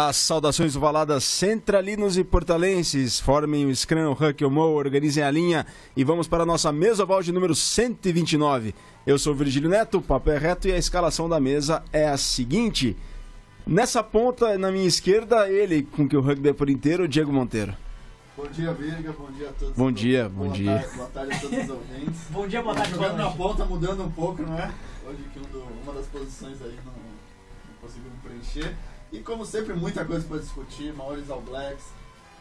As saudações ovaladas centralinos e portalenses formem o Scrum, o Huck, o Mo, organizem a linha e vamos para a nossa mesa oval de número 129. Eu sou o Virgílio Neto, o papo é reto e a escalação da mesa é a seguinte. Nessa ponta, na minha esquerda, ele com que o rugby é por inteiro, o Diego Monteiro. Bom dia, Virga. Bom dia a todos. Bom dia, bom boa dia. Tarde, boa tarde a todos os ouvintes. Bom dia, boa tarde, boa Jogando na ponta, mudando um pouco, não é? Hoje que um do- uma das posições aí não, não conseguimos preencher. E como sempre, muita coisa para discutir. Maiores All Blacks,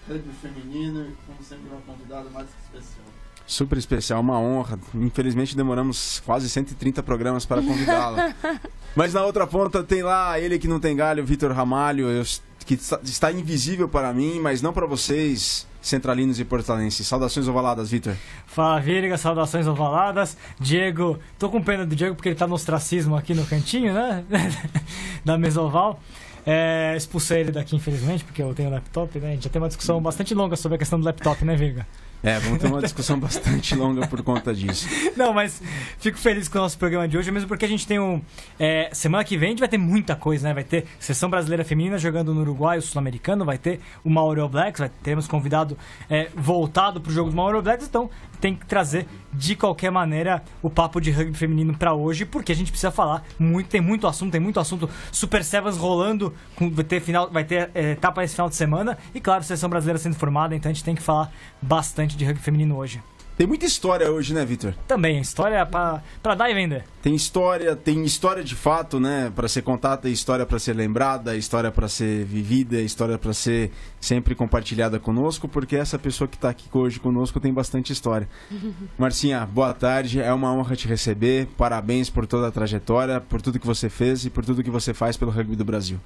rugby feminino e como sempre uma convidada mais especial. Super especial, uma honra. Infelizmente demoramos quase 130 programas para convidá-la. Mas na outra ponta tem lá ele que não tem galho, Vitor Ramalho, eu- que está- está invisível para mim, mas não para vocês, centralinos e portalenses. Saudações ovaladas, Vitor. Fala, Virga, saudações ovaladas. Diego, tô com pena do Diego porque ele tá no ostracismo aqui no cantinho, né? da mesa oval. É, expulsei ele daqui, infelizmente, porque eu tenho laptop, né? A gente já tem uma discussão bastante longa sobre a questão do laptop, né, Virga? É, vamos ter uma discussão bastante longa por conta disso. Não, mas fico feliz com o nosso programa de hoje, mesmo porque a gente tem um. é, semana que vem a gente vai ter muita coisa, né? Vai ter seleção brasileira feminina jogando no Uruguai, o Sul-Americano, vai ter o Mauro Blacks, vai, teremos convidado é, voltado pro jogo do Mauro Blacks, então tem que trazer de qualquer maneira o papo de rugby feminino pra hoje, porque a gente precisa falar muito, tem muito assunto, tem muito assunto. Super Sevens rolando, vai ter final, vai ter é, etapa esse final de semana, e claro, seleção brasileira sendo formada, então a gente tem que falar bastante de rugby feminino hoje. Tem muita história hoje, né, Vitor? Também, história pra, pra dar e vender. Tem história, tem história de fato, né, Pra ser contada, história pra ser lembrada, história pra ser vivida, história pra ser sempre compartilhada conosco, porque essa pessoa que tá aqui hoje conosco tem bastante história. Marcinha, boa tarde, é uma honra te receber. Parabéns por toda a trajetória, por tudo que você fez e por tudo que você faz pelo rugby do Brasil.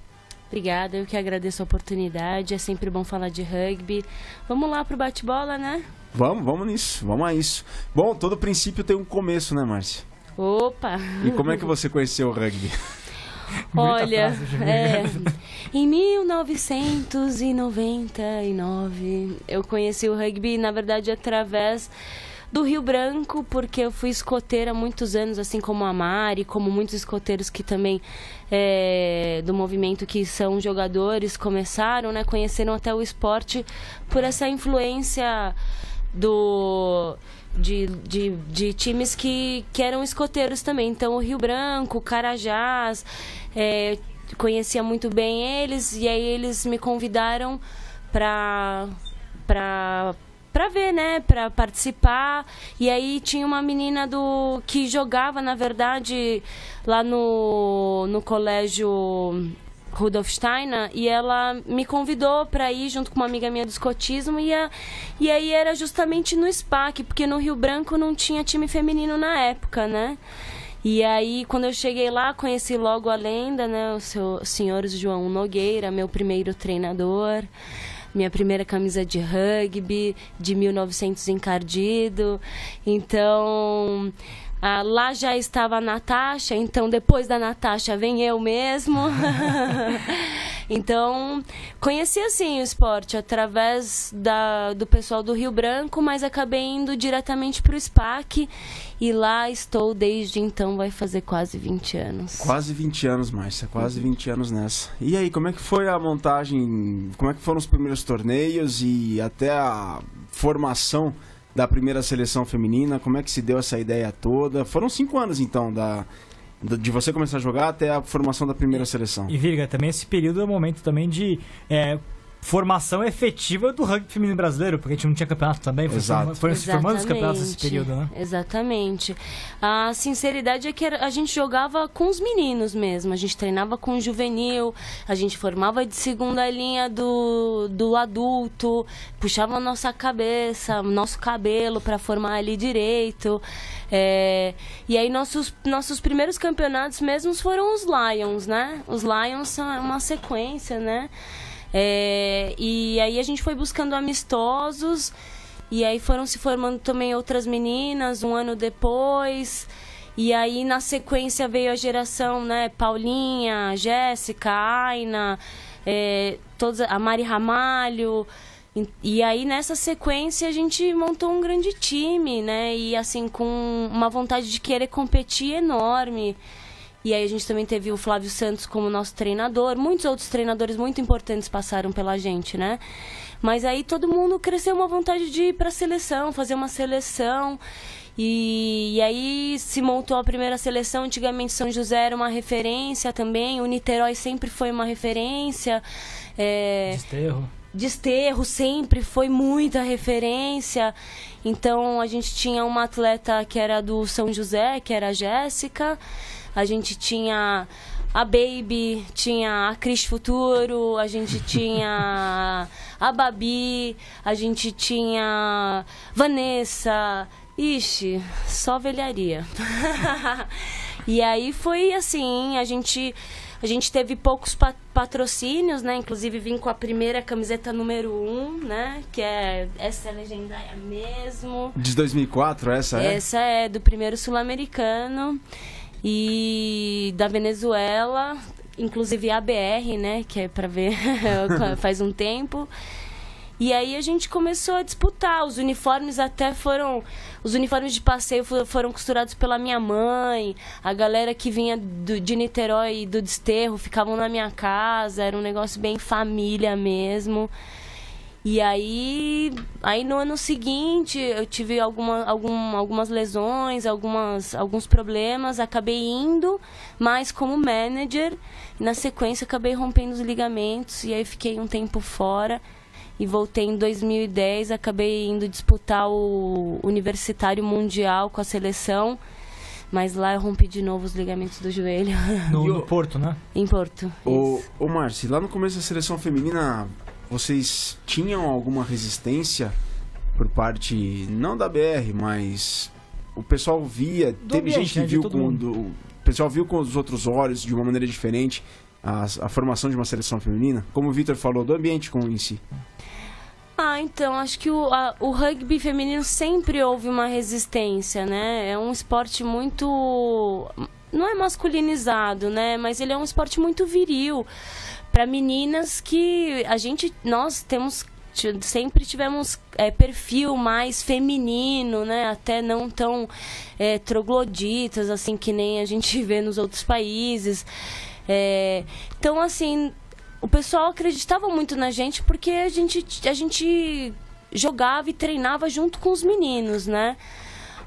Obrigada, eu que agradeço a oportunidade. É sempre bom falar de rugby. Vamos lá pro bate-bola, né? Vamos, vamos nisso, vamos a isso. Bom, todo princípio tem um começo, né, Márcia? Opa! E como é que você conheceu o rugby? Olha, é, em 1999 eu conheci o rugby, na verdade, através do Rio Branco, porque eu fui escoteira há muitos anos, assim como a Mari, como muitos escoteiros que também é, do movimento que são jogadores começaram, né, conheceram até o esporte por essa influência do de, de, de times que, que eram escoteiros também. Então, o Rio Branco, o Carajás, é, conhecia muito bem eles, e aí eles me convidaram para para ver, né, para participar. E aí tinha uma menina do que jogava, na verdade, lá no no colégio Rudolf Steiner e ela me convidou para ir junto com uma amiga minha do escotismo e, a, e aí era justamente no SPAC, porque no Rio Branco não tinha time feminino na época, né? E aí, quando eu cheguei lá, conheci logo a lenda, né? O seu senhor João Nogueira, meu primeiro treinador. Minha primeira camisa de rugby, de 1900 encardido. Então, ah, lá já estava a Natasha, então depois da Natasha vem eu mesmo. então, conheci assim o esporte através da, do pessoal do Rio Branco, mas acabei indo diretamente para o SPAC e lá estou desde então, vai fazer quase 20 anos. Quase 20 anos, Márcia, quase 20 anos nessa. E aí, como é que foi a montagem? Como é que foram os primeiros torneios e até a formação da primeira seleção feminina? Como é que se deu essa ideia toda? Foram cinco anos, então, da, de você começar a jogar até a formação da primeira seleção. E Virga, também esse período é um momento também de é, formação efetiva do rugby feminino brasileiro, porque a gente não tinha campeonato também, foi Exato. foram se formando os campeonatos nesse Exatamente, período, né? Exatamente. A sinceridade é que a gente jogava com os meninos mesmo. A gente treinava com o juvenil, a gente formava de segunda linha do, do adulto, puxava a nossa cabeça, nosso cabelo para formar ali direito. É, e aí nossos, nossos primeiros campeonatos mesmos foram os Lions, né? Os Lions são uma sequência, né? É, e aí a gente foi buscando amistosos e aí foram se formando também outras meninas um ano depois. E aí na sequência veio a geração, né? Paulinha, Jéssica, Aina, é, todas, a Mari Ramalho. E- E aí nessa sequência a gente montou um grande time, né? E assim com uma vontade de querer competir enorme. E aí a gente também teve o Flávio Santos como nosso treinador. Muitos outros treinadores muito importantes passaram pela gente, né? Mas aí todo mundo cresceu uma vontade de ir para a seleção, fazer uma seleção. E, e, aí se montou a primeira seleção. Antigamente São José era uma referência também. O Niterói sempre foi uma referência. É, Desterro. Desterro sempre foi muita referência. Então a gente tinha uma atleta que era do São José, que era a Jéssica. A gente tinha a Baby, tinha a Cris Futuro, a gente tinha a Babi, a gente tinha Vanessa. Ixi, só velharia. e aí foi assim, a gente a gente teve poucos pa patrocínios, né? Inclusive vim com a primeira camiseta número 1, um, né? Que é essa é legendária mesmo. De 2004, essa é? Essa é do primeiro sul-americano e da Venezuela, inclusive a BR, né? Que é para ver faz um tempo. E aí a gente começou a disputar. Os uniformes até foram. Os uniformes de passeio foram costurados pela minha mãe. A galera que vinha do, de Niterói e do Desterro ficavam na minha casa. Era um negócio bem família mesmo. E aí, aí no ano seguinte eu tive alguma, algum, algumas lesões, algumas, alguns problemas, acabei indo, mas como manager, na sequência acabei rompendo os ligamentos e aí fiquei um tempo fora e voltei em 2010, acabei indo disputar o Universitário Mundial com a seleção. Mas lá eu rompi de novo os ligamentos do joelho. No, no Porto, né? Em Porto. Ô, ô Marci, lá no começo da seleção feminina, vocês tinham alguma resistência por parte, não da BR, mas o pessoal via, do teve ambiente, gente que né, viu com. Do, o pessoal viu com os outros olhos de uma maneira diferente a, a formação de uma seleção feminina? Como o Vitor falou, do ambiente com em si. Ah, então, acho que o, a, o rugby feminino sempre houve uma resistência, né? É um esporte muito. Não é masculinizado, né? Mas ele é um esporte muito viril. Para meninas que a gente. Nós temos sempre tivemos é, perfil mais feminino, né? Até não tão é, trogloditas, assim, que nem a gente vê nos outros países. É, então, assim, o pessoal acreditava muito na gente porque a gente, a gente jogava e treinava junto com os meninos, né?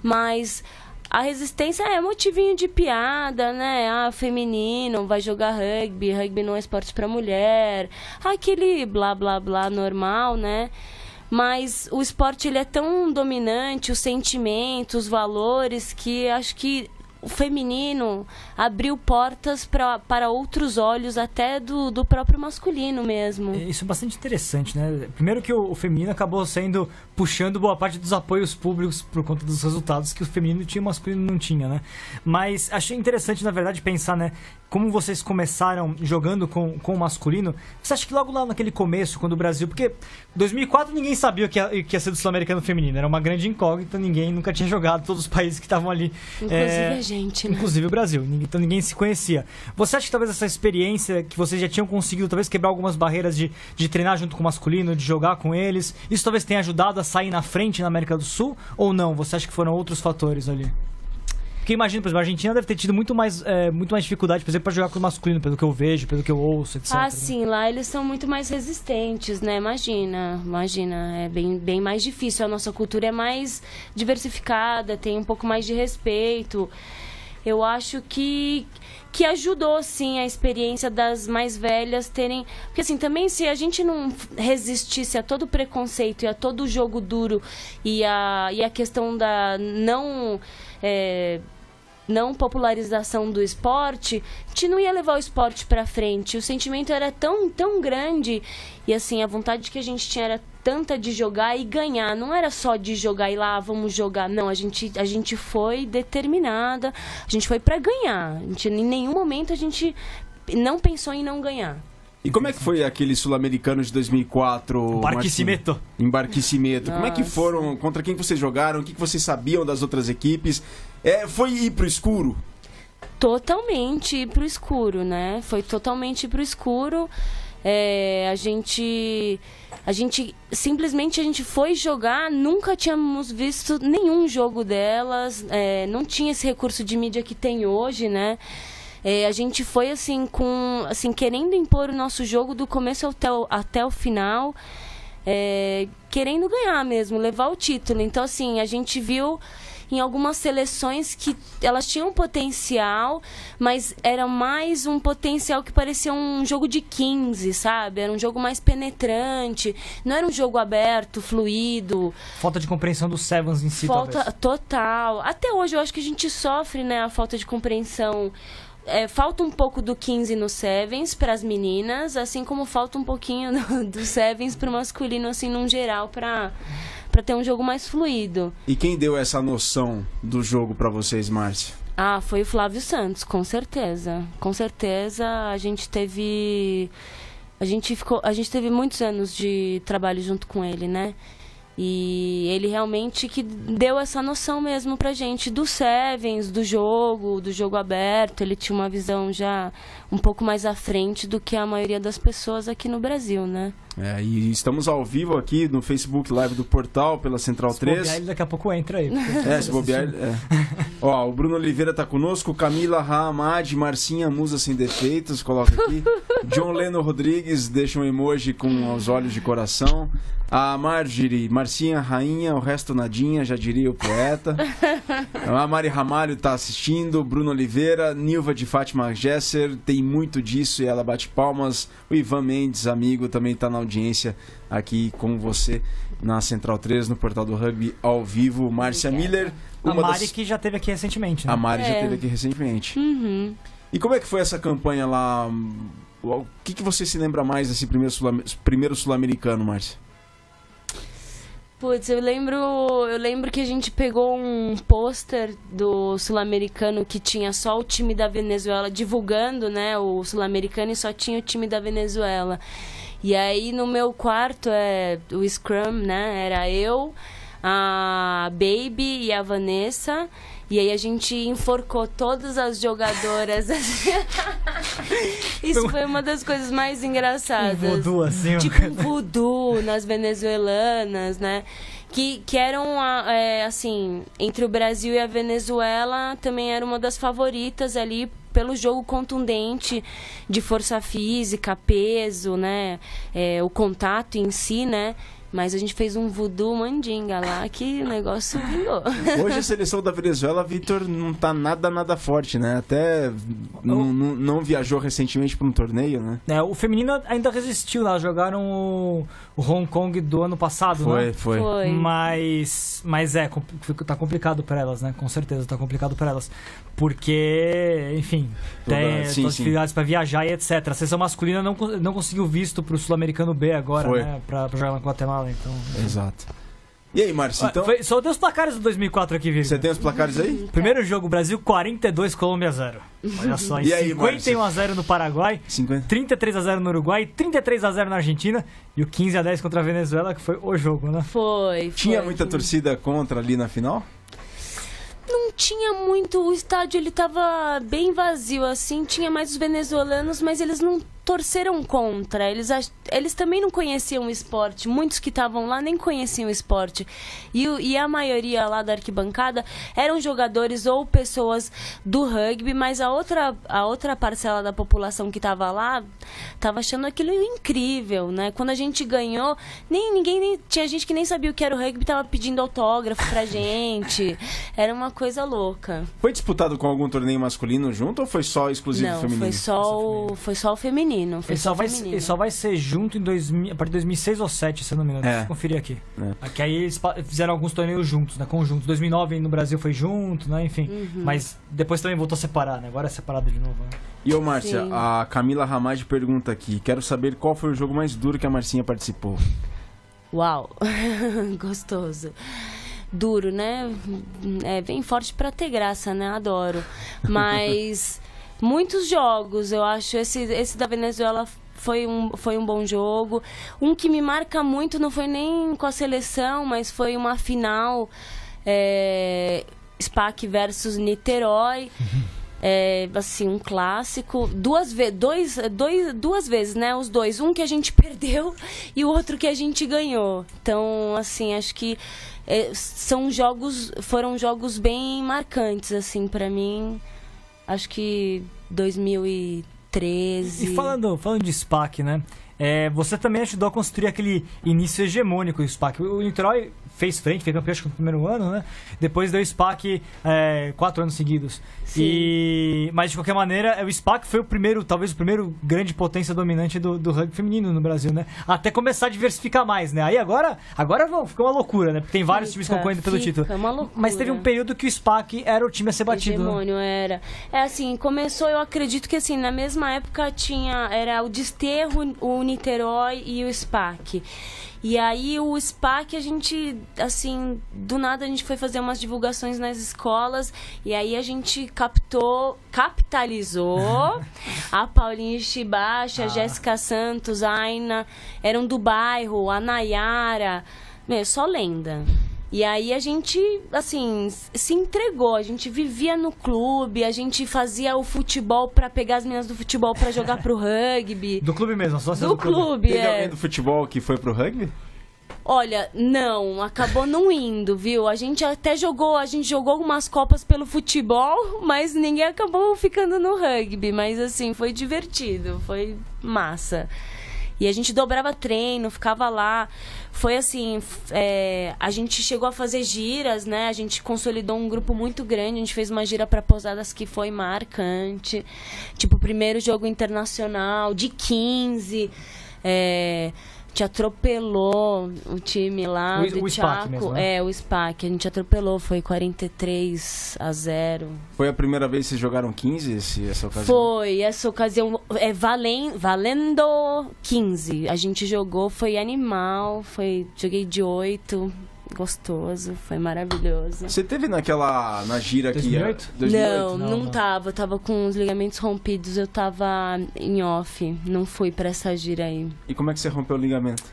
Mas a resistência é motivinho de piada, né? Ah, feminino, vai jogar rugby, rugby não é esporte para mulher. Aquele blá blá blá normal, né? Mas o esporte ele é tão dominante, os sentimentos, os valores que acho que o feminino abriu portas pra, para outros olhos, até do, do próprio masculino mesmo. É, isso é bastante interessante, né? Primeiro que o, o, feminino acabou sendo puxando boa parte dos apoios públicos por conta dos resultados que o feminino tinha e o masculino não tinha, né? Mas achei interessante, na verdade, pensar, né? como vocês começaram jogando com, com o masculino, você acha que logo lá naquele começo, quando o Brasil. Porque 2004 ninguém sabia que ia, que ia ser do Sul-Americano Feminino, era uma grande incógnita, ninguém nunca tinha jogado, todos os países que estavam ali. Inclusive é, a gente, né? Inclusive o Brasil, então ninguém se conhecia. Você acha que talvez essa experiência que vocês já tinham conseguido, talvez quebrar algumas barreiras de, de treinar junto com o masculino, de jogar com eles, isso talvez tenha ajudado a sair na frente na América do Sul? Ou não? Você acha que foram outros fatores ali? Porque imagino, por exemplo, a Argentina deve ter tido muito mais, é, muito mais dificuldade, por exemplo, para jogar com o masculino, pelo que eu vejo, pelo que eu ouço, etc. Ah, sim, lá eles são muito mais resistentes, né? Imagina, imagina, é bem, bem mais difícil. A nossa cultura é mais diversificada, tem um pouco mais de respeito. Eu acho que que ajudou sim a experiência das mais velhas terem, porque assim, também se a gente não resistisse a todo o preconceito e a todo o jogo duro e a e a questão da não é, não popularização do esporte, a gente não ia levar o esporte para frente. O sentimento era tão, tão grande e assim, a vontade que a gente tinha era tanta de jogar e ganhar. Não era só de jogar e lá vamos jogar. Não, a gente, a gente foi determinada, a gente foi para ganhar. A gente, em nenhum momento a gente não pensou em não ganhar. E como é que foi aquele sul-americano de 2004? Barquisimeto. Em Barquisimeto. Como é que foram? Contra quem vocês jogaram? O que vocês sabiam das outras equipes? É, foi ir pro escuro? Totalmente ir pro escuro, né? Foi totalmente ir pro escuro. É, a gente a gente simplesmente a gente foi jogar nunca tínhamos visto nenhum jogo delas é, não tinha esse recurso de mídia que tem hoje né É, a gente foi assim com assim querendo impor o nosso jogo do começo até o, até o final, é, querendo ganhar mesmo, levar o título. Então assim a gente viu em algumas seleções que elas tinham potencial, mas era mais um potencial que parecia um jogo de 15, sabe? Era um jogo mais penetrante, não era um jogo aberto, fluido. Falta de compreensão dos Sevens em si, Falta talvez. total. Até hoje eu acho que a gente sofre, né, a falta de compreensão. É, falta um pouco do 15 no Sevens para as meninas, assim como falta um pouquinho do, do Sevens para o masculino, assim, num geral, para para ter um jogo mais fluido. E quem deu essa noção do jogo pra vocês, Márcia? Ah, foi o Flávio Santos, com certeza. Com certeza a gente teve a gente ficou, a gente teve muitos anos de trabalho junto com ele, né? E ele realmente que deu essa noção mesmo pra gente do Sevens, do jogo, do jogo aberto. Ele tinha uma visão já um pouco mais à frente do que a maioria das pessoas aqui no Brasil, né? É, e estamos ao vivo aqui no Facebook Live do Portal pela Central Se 3. bobear, ele daqui a pouco entra aí. É, se bobear. É. Ó, o Bruno Oliveira tá conosco, Camila Rahamad, Marcinha Musa Sem Defeitos, coloca aqui. John Leno Rodrigues deixa um emoji com os olhos de coração. A Marjorie, Marcinha Rainha, o resto nadinha, já diria o poeta. A Mari Ramalho tá assistindo, Bruno Oliveira, Nilva de Fátima Gesser, tem muito disso e ela bate palmas. O Ivan Mendes, amigo, também tá na audiência aqui com você na Central 3, no Portal do Rugby, ao vivo. Márcia. Miller, A Mari das... que já teve aqui recentemente, né? A Mari já É. esteve aqui recentemente. Uhum. E como é que foi essa campanha lá? O que, que você se lembra mais desse primeiro sul-americano, Márcia? Putz, eu lembro, eu lembro que a gente pegou um pôster do sul-americano que tinha só o time da Venezuela divulgando, né, o sul-americano e só tinha o time da Venezuela. E aí no meu quarto é o scrum, né, era eu, a Baby e a Vanessa. E aí a gente enforcou todas as jogadoras. Isso foi uma das coisas mais Um engraçadas voodoo, assim. tipo um voodoo nas venezuelanas, né? Que, que eram, é, assim, entre o Brasil e a Venezuela, também era uma das favoritas ali pelo jogo contundente de força física, peso, né? É, o contato em si, né? Mas a gente fez um voodoo mandinga lá que o negócio vingou. Hoje a seleção da Venezuela, Vitor, não tá nada, nada forte, né? Até não, não, não viajou recentemente para um torneio, né? É, o feminino ainda resistiu, né? Elas jogaram o, o Hong Kong do ano passado, Foi, né? foi. Foi. Mas, mas é, tá complicado pra elas, né? Com certeza tá complicado pra elas. Porque, enfim, Toda- tem sim, dificuldades pra viajar e etc. A seleção masculina não, não conseguiu visto pro Sul-Americano B agora, Foi. né? Pra, pra jogar na Guatemala, então... Exato. E aí, Márcio, Ah, então, foi- só deu os placares do 2004 aqui, Vitor. você tem os placares aí? Primeiro jogo, Brasil 42, Colômbia 0. Olha só, E aí, 51 a 0 no Paraguai, 50. 33 a 0 no Uruguai, 33 a 0 na Argentina e o 15 a 10 contra a Venezuela, que foi o jogo, né? Foi, Tinha foi. muita torcida contra ali na final? Não tinha muito, o estádio ele tava bem vazio assim, tinha mais os venezuelanos, mas eles não torceram contra. Eles, eles também não conheciam o esporte. Muitos que estavam lá nem conheciam o esporte. E, e a maioria lá da arquibancada eram jogadores ou pessoas do rugby, mas a outra, a outra parcela da população que estava lá estava achando aquilo incrível, né? Quando a gente ganhou, nem ninguém nem, tinha gente que nem sabia o que era o rugby, tava pedindo autógrafo pra gente. Era uma coisa louca. Foi disputado com algum torneio masculino junto ou foi só exclusivo Não, feminino? foi só o, foi só o feminino. Foi Ele só, vai, feminino. ele só vai ser junto em 2000, a partir de 2006 ou 2007, se eu não me engano. É. Deixa eu conferir aqui. É. Aqui aí eles fizeram alguns torneios juntos, né? Conjuntos. 2009 no Brasil foi junto, né? Enfim. Uhum. Mas depois também voltou a separar, né? Agora é separado de novo. Né? E ô, Márcia, Sim. a Camila Ramad pergunta aqui: quero saber qual foi o jogo mais duro que a Marcinha participou. Uau, gostoso. Duro, né? É bem forte pra ter graça, né? Adoro. Mas muitos jogos, eu acho. Esse, esse da Venezuela foi um, foi um bom jogo. Um que me marca muito não foi nem com a seleção, mas foi uma final. É, SPAC versus Niterói. É, assim, um clássico. Duas, ve dois, dois, duas vezes, né? Os dois. Um que a gente perdeu e o outro que a gente ganhou. Então, assim, acho que é, são jogos. Foram jogos bem marcantes, assim, para mim. Acho que 2013. E falando, falando de SPAC, né? É, você também ajudou a construir aquele início hegemônico do SPAC. O Niterói fez frente, fez campeão acho que no primeiro ano, né? Depois deu SPAC é, quatro anos seguidos. Sim. E, mas de qualquer maneira, o SPAC foi o primeiro, talvez o primeiro grande potência dominante do, do rugby feminino no Brasil, né? Até começar a diversificar mais, né? Aí agora, agora não, ficou uma loucura, né? Porque tem vários times Fica, concorrendo pelo título. uma loucura. Mas teve um período que o SPAC era o time a ser batido. Né? Hegemônio era. É assim, começou, eu acredito que assim, na mesma época tinha. Era o Desterro, o Niterói e o SPAC. E aí o SPAC a gente, assim, do nada a gente foi fazer umas divulgações nas escolas e aí a gente captou, capitalizou a Paulinha Chibacha, a Ah. Jéssica Santos, a Aina, eram do bairro, a Nayara, meu, só lenda. E aí a gente, assim, se entregou. A gente vivia no clube, a gente fazia o futebol pra pegar as meninas do futebol pra jogar pro rugby. Do clube mesmo, só Do clube, Teve é. alguém do futebol que foi pro rugby? Olha, não, acabou não indo, viu? A gente até jogou, a gente jogou algumas copas pelo futebol, mas ninguém acabou ficando no rugby. Mas assim, foi divertido, foi massa. E a gente dobrava treino, ficava lá. Foi assim, é, a gente chegou a fazer giras, né? A gente consolidou um grupo muito grande. A gente fez uma gira para Posadas que foi marcante. Tipo, primeiro jogo internacional de 15. É, te atropelou o time lá O- do o SPAC Chaco. mesmo, né? É, o SPAC. A gente atropelou, foi 43 a 0. Foi a primeira vez que vocês jogaram 15 esse, essa ocasião? Foi, essa ocasião é valen, valendo 15. A gente jogou, foi animal, foi joguei de 8, gostoso, foi maravilhoso. Você teve naquela, na gira que... 2008? 2008? não, não, não, não. tava, eu tava com os ligamentos rompidos, eu tava em off, não fui pra essa gira aí. E como é que você rompeu o ligamento?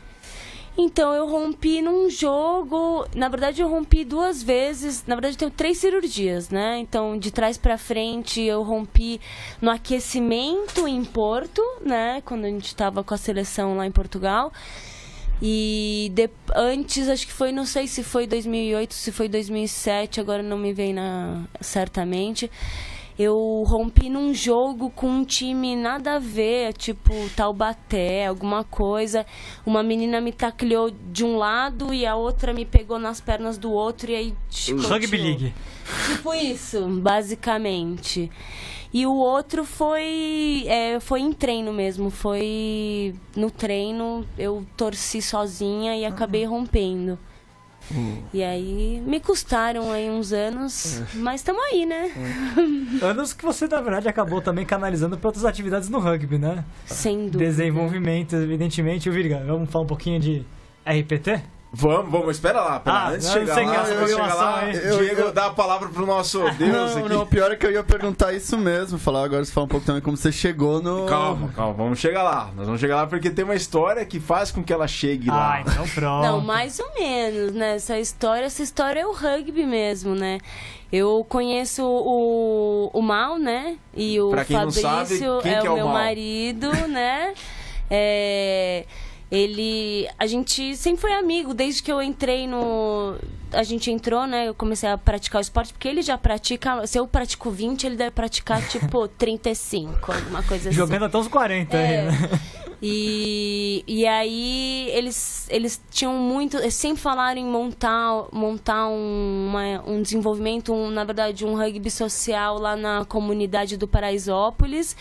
Então, eu rompi num jogo. Na verdade, eu rompi duas vezes. Na verdade, eu tenho três cirurgias, né? Então, de trás pra frente, eu rompi no aquecimento em Porto, né? Quando a gente tava com a seleção lá em Portugal. E de- antes, acho que foi, não sei se foi 2008, se foi 2007, agora não me vem na, certamente. Eu rompi num jogo com um time nada a ver, tipo Taubaté, alguma coisa. Uma menina me tacleou de um lado e a outra me pegou nas pernas do outro e aí. Rugby League. Tipo isso, basicamente. E o outro foi é, foi em treino mesmo. Foi no treino, eu torci sozinha e acabei rompendo. E aí me custaram aí uns anos, mas estamos aí, né? Anos que você, na verdade, acabou também canalizando para outras atividades no rugby, né? Sem dúvida. Desenvolvimento, evidentemente. O Virga, vamos falar um pouquinho de RPT? Vamos, vamos, espera lá. Pera, Ah, antes de não chegar lá, antes chegar lá. Eu- Diego, eu- dá a palavra pro nosso Deus Não, aqui. não, o pior é que eu ia perguntar isso mesmo. Falar agora, você fala um pouco também como você chegou no. Calma, calma, vamos chegar lá. Nós vamos chegar lá porque tem uma história que faz com que ela chegue Ah, lá. então pronto. Não, mais ou menos, né? Essa história, essa história é o rugby mesmo, né? Eu conheço o, o Mal, né? E o Pra quem não Fabrício sabe, quem é que é o o meu Mal? marido, né? É, ele. A gente sempre foi amigo, desde que eu entrei no. A gente entrou, né? Eu comecei a praticar o esporte, porque ele já pratica. Se eu pratico 20, ele deve praticar tipo 35, alguma coisa assim. Jogando até os 40 aí, É. né? E, e aí eles, eles tinham muito. eles sempre falaram em montar, montar um, uma- um desenvolvimento, um, na verdade, um rugby social lá na comunidade do Paraisópolis.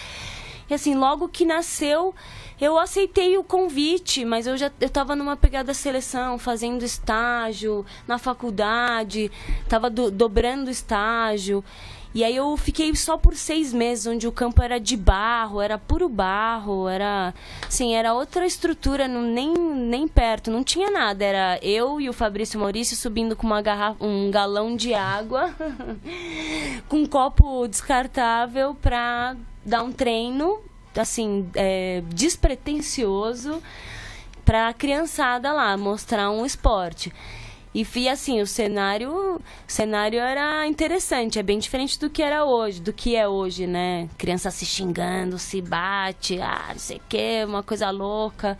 E assim, logo que nasceu, eu aceitei o convite, mas eu já eu numa pegada seleção, fazendo estágio na faculdade, tava do- dobrando estágio. E aí eu fiquei só por seis meses, onde o campo era de barro, era puro barro, era assim, era outra estrutura, não, nem, nem perto, não tinha nada. Era eu e o Fabrício Maurício subindo com uma garrafa, um galão de água, com um copo descartável pra dar um treino, assim, é, despretensioso pra criançada lá, mostrar um esporte. E fui assim, o cenário, o cenário era interessante, é bem diferente do que era hoje, do que é hoje, né? Criança se xingando, se bate, ah, não sei o que, uma coisa louca.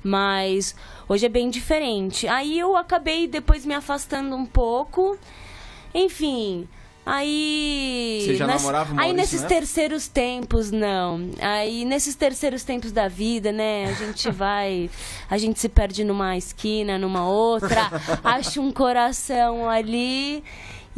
Mas hoje é bem diferente. Aí eu acabei depois me afastando um pouco. Enfim, Aí. Você já ness- namorava o Aí Maurício, nesses né? terceiros tempos, não. Aí nesses terceiros tempos da vida, né? A gente vai. A gente se perde numa esquina, numa outra, acha um coração ali.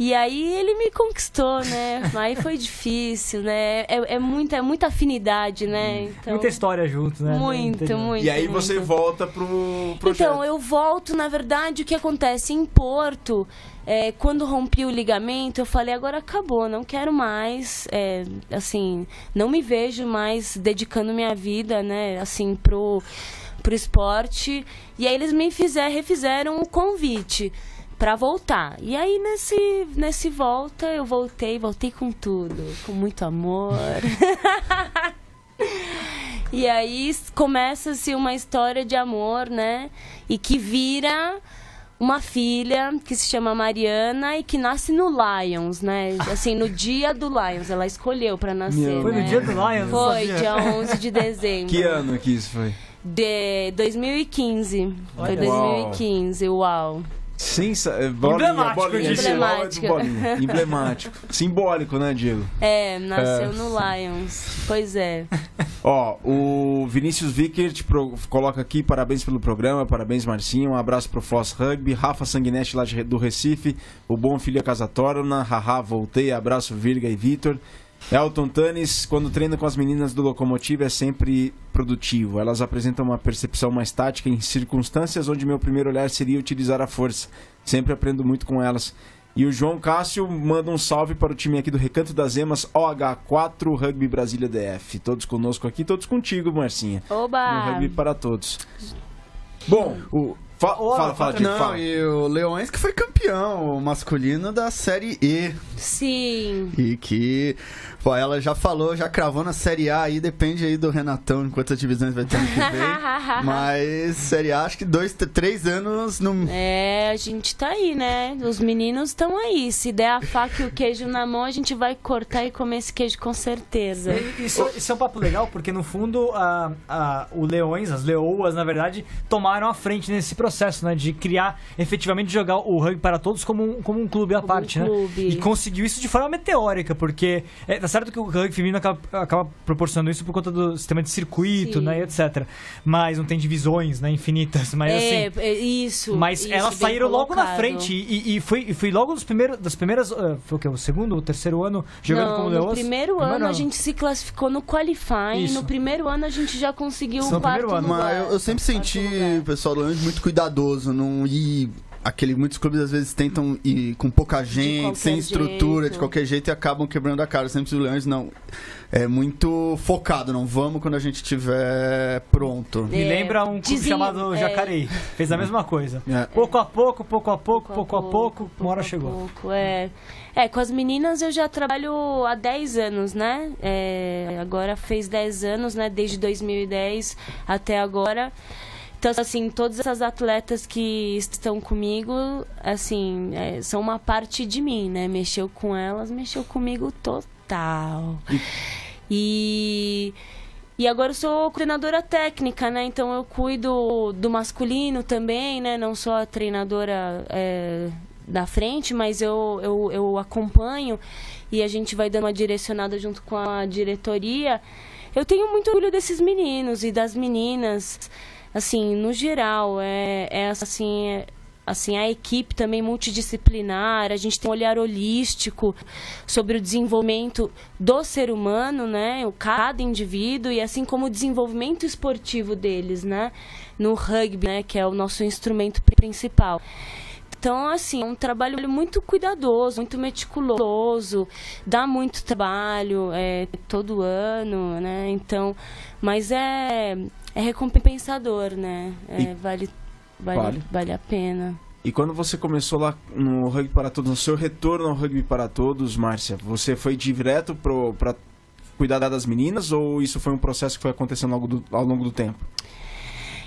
E aí ele me conquistou, né? Aí foi difícil, né? É, é muita, é muita afinidade, né? Então, Muita história junto, né? Muito, Entendeu? muito. E aí você muito. volta pro projeto. Então, eu volto, na verdade, o que acontece em Porto, é, quando rompi o ligamento, eu falei, agora acabou, não quero mais, é, assim, não me vejo mais dedicando minha vida, né, assim, pro, pro esporte. E aí eles me fizer, refizeram o convite pra voltar. E aí, nesse, nesse volta, eu voltei, voltei com tudo, com muito amor. E aí começa-se uma história de amor, né? E que vira uma filha que se chama Mariana e que nasce no Lions, né? Assim, no dia do Lions. Ela escolheu pra nascer. Meu Foi né? no dia do Lions? Foi, dia 11 de dezembro. Que ano que isso foi? De 2015. Foi Olha. 2015, uau. Sensa... é, bolinha, Emblemático, bolinha, disse. Emblemático. Bolinha. Emblemático. Simbólico, né, Diego? É, nasceu no Lions. Pois é. Ó, o Vinícius Vicker te pro- coloca aqui, parabéns pelo programa, parabéns Marcinho, um abraço pro Foz Rugby, Rafa Sanguinete lá de- do Recife, o Bom Filho Casa Torna, haha, voltei, abraço Virga e Vitor. Elton Tanis, quando treina com as meninas do Locomotivo é sempre produtivo. Elas apresentam uma percepção mais tática em circunstâncias onde meu primeiro olhar seria utilizar a força. Sempre aprendo muito com elas. E o João Cássio manda um salve para o time aqui do Recanto das Emas, OH4 Rugby Brasília DF. Todos conosco aqui, todos contigo, Marcinha. Oba! Rugby para todos. Bom, o. fa- Ô, fala, fala, Diego, Não, fala. e o Leões que foi campeão masculino da Série E. Sim. E que, pô, ela já falou, já cravou na Série A aí, depende aí do Renatão, em quantas divisões vai ter ano que vem. Mas Série A, acho que dois, três anos no... É, a gente tá aí, né? Os meninos estão aí. Se der a faca e o queijo na mão, a gente vai cortar e comer esse queijo com certeza. Isso, isso é um papo legal, porque no fundo a, a, o Leões, as Leoas, na verdade, tomaram a frente nesse processo, né? De criar, efetivamente, jogar o rugby para todos como um, como um clube à Como um parte, né? clube. E conseguiu isso de forma meteórica, porque é, certo que o rugby feminino acaba, acaba proporcionando isso por conta do sistema de circuito, Sim. né? E etc. Mas não tem divisões, né? Infinitas. Mas é, assim. é isso. Mas isso, elas saíram logo na frente e, e foi, e foi logo dos primeiros, das primeiras. ah, foi o quê? O segundo ou terceiro ano jogando Não, como no Leoas? primeiro ano a gente se classificou no qualifying. Isso. No primeiro ano a gente já conseguiu no o quarto primeiro ano. lugar. Mas eu, eu sempre senti o pessoal do muito cuidadoso, não ir... Aquele, muitos clubes às vezes tentam ir com pouca gente, sem estrutura, jeito. de qualquer jeito e acabam quebrando a cara. Sempre os Leões não. É muito focado, não vamos quando a gente estiver pronto. Me É, lembra um clube chamado é. Jacareí. Fez a mesma coisa. É. Pouco a pouco, pouco a pouco, pouco a pouco, uma hora pouco chegou. pouco, é. é, com as meninas eu já trabalho há 10 anos, né? É, agora fez 10 anos, né? Desde 2010 até agora. Então, assim, todas essas atletas que estão comigo, assim, é, são uma parte de mim, né? Mexeu com elas, mexeu comigo total. E... E agora eu sou coordenadora técnica, né? Então eu cuido do masculino também, né? Não só a treinadora é, da frente, mas eu, eu, eu acompanho e a gente vai dando uma direcionada junto com a diretoria. Eu tenho muito orgulho desses meninos e das meninas, assim, no geral. É, é assim, é, assim, a equipe também multidisciplinar, a gente tem um olhar holístico sobre o desenvolvimento do ser humano, né? Cada indivíduo e assim como o desenvolvimento esportivo deles, né? No rugby, né, que é o nosso instrumento principal. Então, assim, é um trabalho muito cuidadoso, muito meticuloso, dá muito trabalho é, todo ano, né? Então, mas é, é recompensador, né? É, vale, vale, Vale. vale a pena. E quando você começou lá no Rugby para Todos, no seu retorno ao Rugby para Todos, Márcia, você foi direto pro, pra cuidar das meninas ou isso foi um processo que foi acontecendo ao longo do, ao longo do tempo?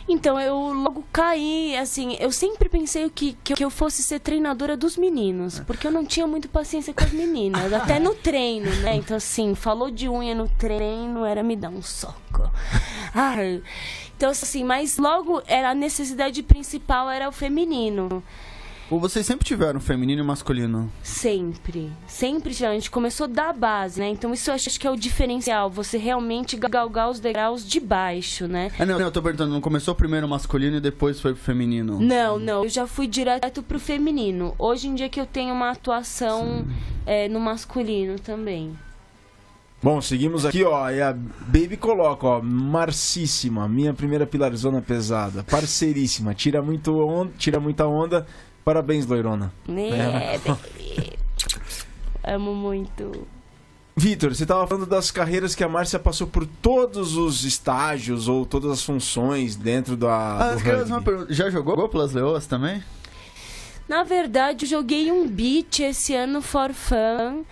Então, eu logo caí, assim, eu sempre pensei que, que eu fosse ser treinadora dos meninos, porque eu não tinha muito paciência com as meninas, até no treino, né? Então, assim, falou de unha no treino, era me dar um soco. Ai. Então, assim, mas logo era a necessidade principal era o feminino. Ou vocês sempre tiveram feminino e masculino? Sempre. Sempre a gente começou da base, né? Então isso eu acho que é o diferencial. Você realmente galgar os degraus de baixo, né? Ah, não, não, eu tô perguntando, não começou primeiro masculino e depois foi pro feminino? Não, não. Eu já fui direto pro feminino. Hoje em dia que eu tenho uma atuação é, no masculino também. Bom, seguimos aqui, ó. E a Baby coloca, ó. Marcíssima, minha primeira pilarzona pesada. Parceiríssima, tira, muito on... tira muita onda. Parabéns, loirona. Né, baby. Amo muito. Vitor, você estava falando das carreiras que a Márcia passou por todos os estágios ou todas as funções dentro da. Ah, do. Já jogou pelas Leoas também? Na verdade, eu joguei um beat esse ano for fun,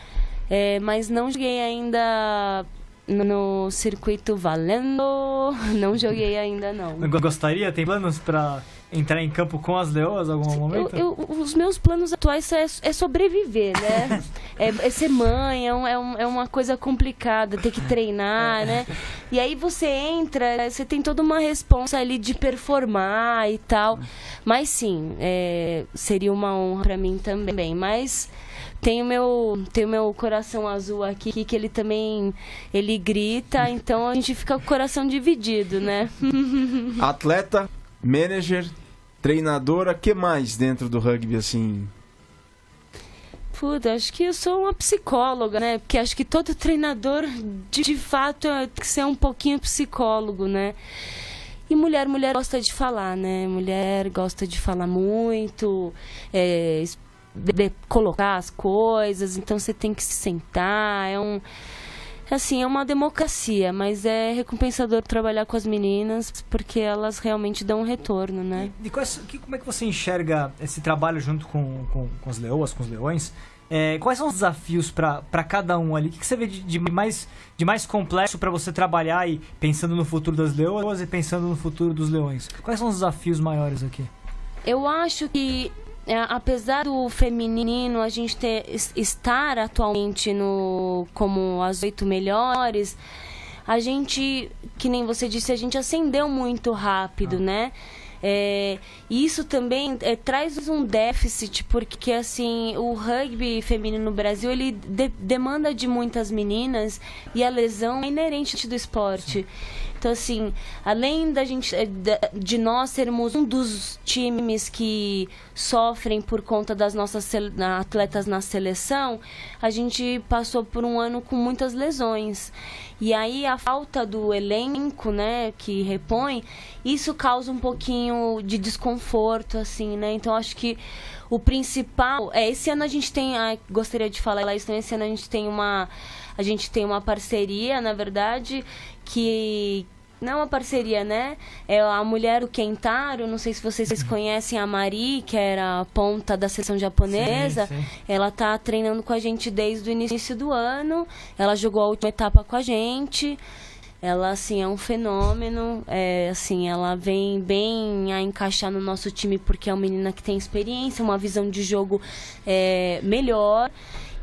é, mas não joguei ainda no circuito valendo. Não joguei ainda, não. Gostaria? Tem planos pra entrar em campo com as leoas em algum Eu- momento? eu- os meus planos atuais é, é sobreviver, né? é, é ser mãe, é, um- é um- é uma coisa complicada, ter que treinar, né? E aí você entra, você tem toda uma responsa ali de performar e tal. Mas sim, é, seria uma honra pra mim também. Mas tem o meu, tem o meu coração azul aqui, que ele também ele grita, então a gente fica com o coração dividido, né? Atleta, manager, treinadora, que mais dentro do rugby assim? Puta, acho que eu sou uma psicóloga, né? Porque acho que todo treinador, de, de fato, é- tem que ser um pouquinho psicólogo, né? E mulher, mulher gosta de falar, né? Mulher gosta de falar muito, é, de- de colocar as coisas, então você tem que se sentar, é um... Assim, é uma democracia, mas é recompensador trabalhar com as meninas, porque elas realmente dão um retorno, né? E quais- que- como é que você enxerga esse trabalho junto com, com, com as leoas, com os leões? É, quais são os desafios para cada um ali? O que, que você vê de, de mais, de mais complexo para você trabalhar e pensando no futuro das leoas e pensando no futuro dos leões? Quais são os desafios maiores aqui? Eu acho que, apesar do feminino a gente ter, es- estar atualmente no como as oito melhores, a gente, que nem você disse, a gente ascendeu muito rápido, né? É, e isso também é, traz um déficit, porque assim, o rugby feminino no Brasil, ele de- demanda de muitas meninas e a lesão é inerente do esporte. Então, assim, além da gente, eh, de nós sermos um dos times que sofrem por conta das nossas atletas na seleção, a gente passou por um ano com muitas lesões. E aí a falta do elenco, né, que repõe, isso causa um pouquinho de desconforto, assim, né? Então acho que o principal é esse ano a gente tem, ah, gostaria de falar isso, esse ano a gente tem uma a gente tem uma parceria, na verdade, que não é uma parceria, né? É a mulher o Kentaro, não sei se vocês conhecem a Mari, que era a ponta da seleção japonesa. Sim, sim. Ela tá treinando com a gente desde o início do ano. Ela jogou a última etapa com a gente. Ela, assim, é um fenômeno. É, assim, ela vem bem a encaixar no nosso time porque é uma menina que tem experiência, uma visão de jogo é, melhor.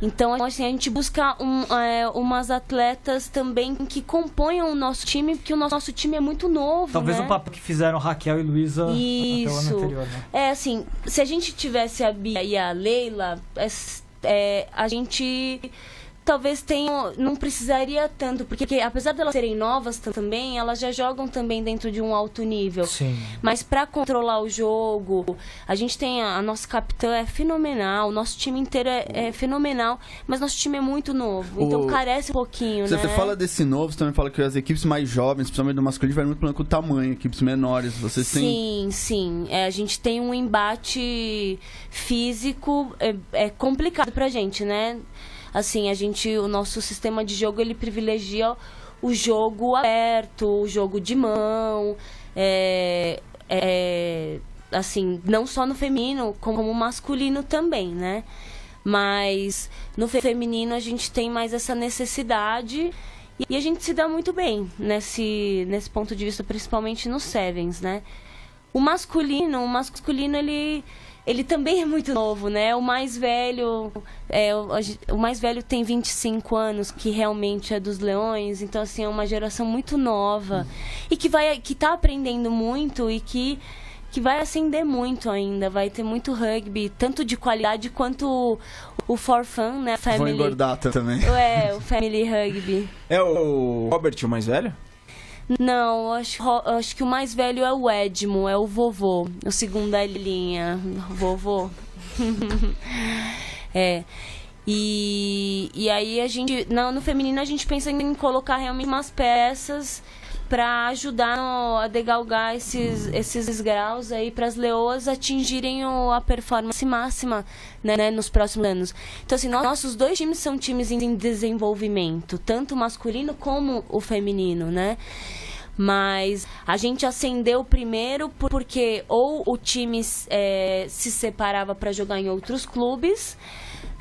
Então, assim, a gente busca um, é, umas atletas também que componham o nosso time, porque o nosso time é muito novo, Talvez né? um papo que fizeram Raquel e Luísa até o ano Isso. anterior, né? É assim, se a gente tivesse a Bia e a Leila, é, é, a gente talvez tenha, não precisaria tanto, porque apesar de elas serem novas também, elas já jogam também dentro de um alto nível. Sim. Mas para controlar o jogo, a gente tem a, a nossa capitã é fenomenal, o nosso time inteiro é, é fenomenal, mas nosso time é muito novo, então O- carece um pouquinho, Você, né? você fala desse novo, você também fala que as equipes mais jovens, principalmente do masculino, tiveram muito problema com o tamanho, equipes menores. Vocês têm. Sim, sim. É, a gente tem um embate físico é, é complicado pra gente, né? Assim, a gente, o nosso sistema de jogo ele privilegia o jogo aberto, o jogo de mão, é, é, assim, não só no feminino, como no masculino também, né? Mas no fe- feminino a gente tem mais essa necessidade e a gente se dá muito bem nesse, nesse ponto de vista, principalmente nos sevens, né? O masculino, o masculino ele ele também é muito novo, né? O mais velho, é, o, o mais velho tem 25 anos, que realmente é dos leões, então assim, é uma geração muito nova e que vai que tá aprendendo muito e que que vai acender muito ainda. Vai ter muito rugby, tanto de qualidade quanto o For Fun, né? Vou Family. engordar também. É, o Family Rugby. É o Robert o mais velho? Não, acho, acho que o mais velho é o Edmo, é o vovô. O segunda linha. Vovô. é. E, e aí a gente. No, no feminino a gente pensa em colocar realmente umas peças para ajudar no, a degalgar esses, esses graus aí para as leoas atingirem o, a performance máxima né, né, nos próximos anos. Então, assim, nós, nossos dois times são times em desenvolvimento, tanto o masculino como o feminino, né? Mas a gente acendeu primeiro porque ou o time é, se separava para jogar em outros clubes,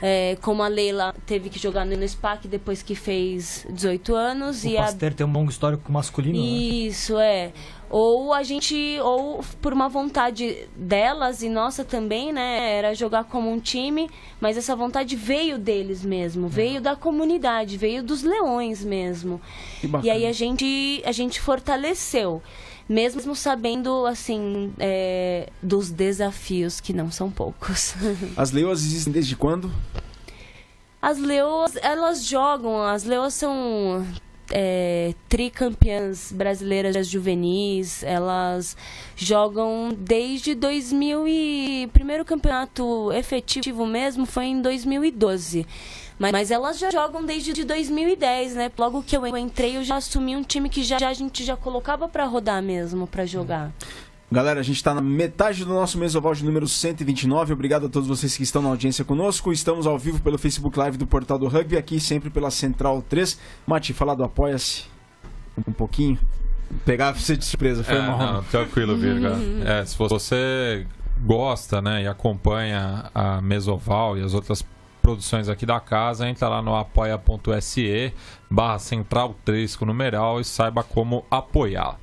é, como a Leila teve que jogar no SPAC depois que fez 18 anos. O e Pasteur tem um longo histórico masculino, né? Isso, é. Ou a gente, ou por uma vontade delas e nossa também, né? Era jogar como um time, mas essa vontade veio deles mesmo, veio da comunidade, veio dos leões mesmo. Que bacana. E aí a gente, a gente fortaleceu. Mesmo sabendo, assim, é, dos desafios, que não são poucos. As leoas existem desde quando? As leoas, elas jogam, as leoas são é, tricampeãs brasileiras juvenis, elas jogam desde 2000 e... primeiro campeonato efetivo mesmo foi em 2012. Mas, mas elas já jogam desde de 2010, né? Logo que eu entrei, eu já assumi um time que já, já a gente já colocava para rodar mesmo, para jogar. Galera, a gente está na metade do nosso Mesoval de número 129. Obrigado a todos vocês que estão na audiência conosco. Estamos ao vivo pelo Facebook Live do Portal do Rugby, aqui sempre pela Central 3. Mati, falar do Apoia-se um pouquinho. Pegar você de surpresa, foi É, mal. não, tranquilo, Virga. É, se você gosta né, e acompanha a Mesoval e as outras produções aqui da casa, entra lá no apoia.se barra central 3 com numeral e saiba como apoiar.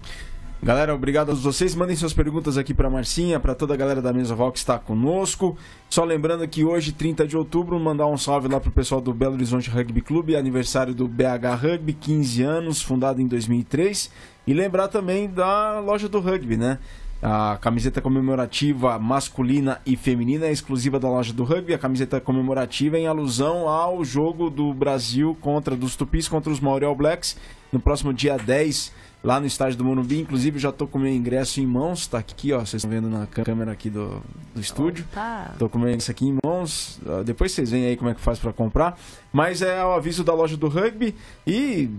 Galera, obrigado a vocês. Mandem suas perguntas aqui para Marcinha, para toda a galera da Mesoval que está conosco. Só lembrando que hoje, 30 de outubro, mandar um salve lá pro pessoal do Belo Horizonte Rugby Clube, aniversário do BH Rugby, 15 anos, fundado em 2003. E lembrar também da loja do rugby, né? A camiseta comemorativa masculina e feminina é exclusiva da loja do rugby. A camiseta comemorativa é em alusão ao jogo do Brasil contra dos Tupis contra os Maori All Blacks no próximo dia 10 lá no estádio do Morumbi. Inclusive já tô com o meu ingresso em mãos, tá aqui, ó, vocês estão vendo na câmera aqui do, do estúdio. Tá. Tô com o meu ingresso aqui em mãos. Depois vocês veem aí como é que faz pra comprar. Mas é o aviso da loja do rugby e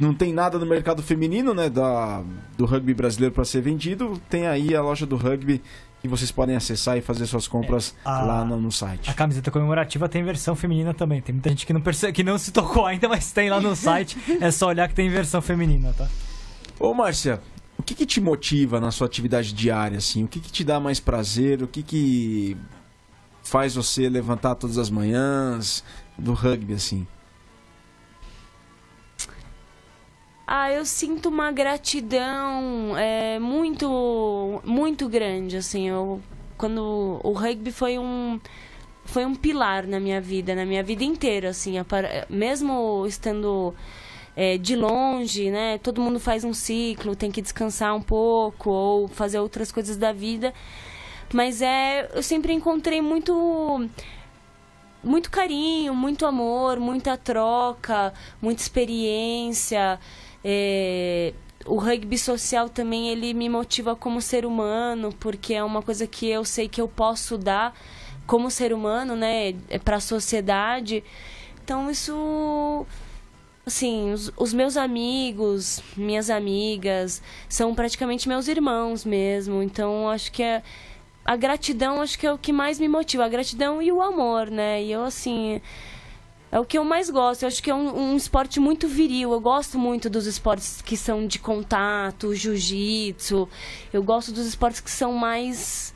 não tem nada no mercado feminino, né, da do rugby brasileiro para ser vendido. Tem aí a loja do rugby que vocês podem acessar e fazer suas compras a- lá no, no site. A camiseta comemorativa tem versão feminina também. Tem muita gente que não, perce... que não se tocou ainda, mas tem lá no site. É só olhar que tem versão feminina, tá? Ô, Márcia, o que, que te motiva na sua atividade diária, assim? O que, que te dá mais prazer? O que, que faz você levantar todas as manhãs do rugby, assim? Ah, eu sinto uma gratidão é, muito, muito grande, assim, eu, quando o rugby foi um, foi um pilar na minha vida, na minha vida inteira, assim, mesmo estando é, de longe, né, todo mundo faz um ciclo, tem que descansar um pouco ou fazer outras coisas da vida, mas é, eu sempre encontrei muito muito carinho, muito amor, muita troca, muita experiência. É, o rugby social também ele me motiva como ser humano, porque é uma coisa que eu sei que eu posso dar como ser humano, né, para a sociedade. Então isso assim, os, os meus amigos, minhas amigas, são praticamente meus irmãos mesmo. Então acho que é a gratidão acho que é o que mais me motiva, a gratidão e o amor, né? E eu assim, é o que eu mais gosto. Eu acho que é um, um esporte muito viril. Eu gosto muito dos esportes que são de contato, jiu-jitsu. Eu gosto dos esportes que são mais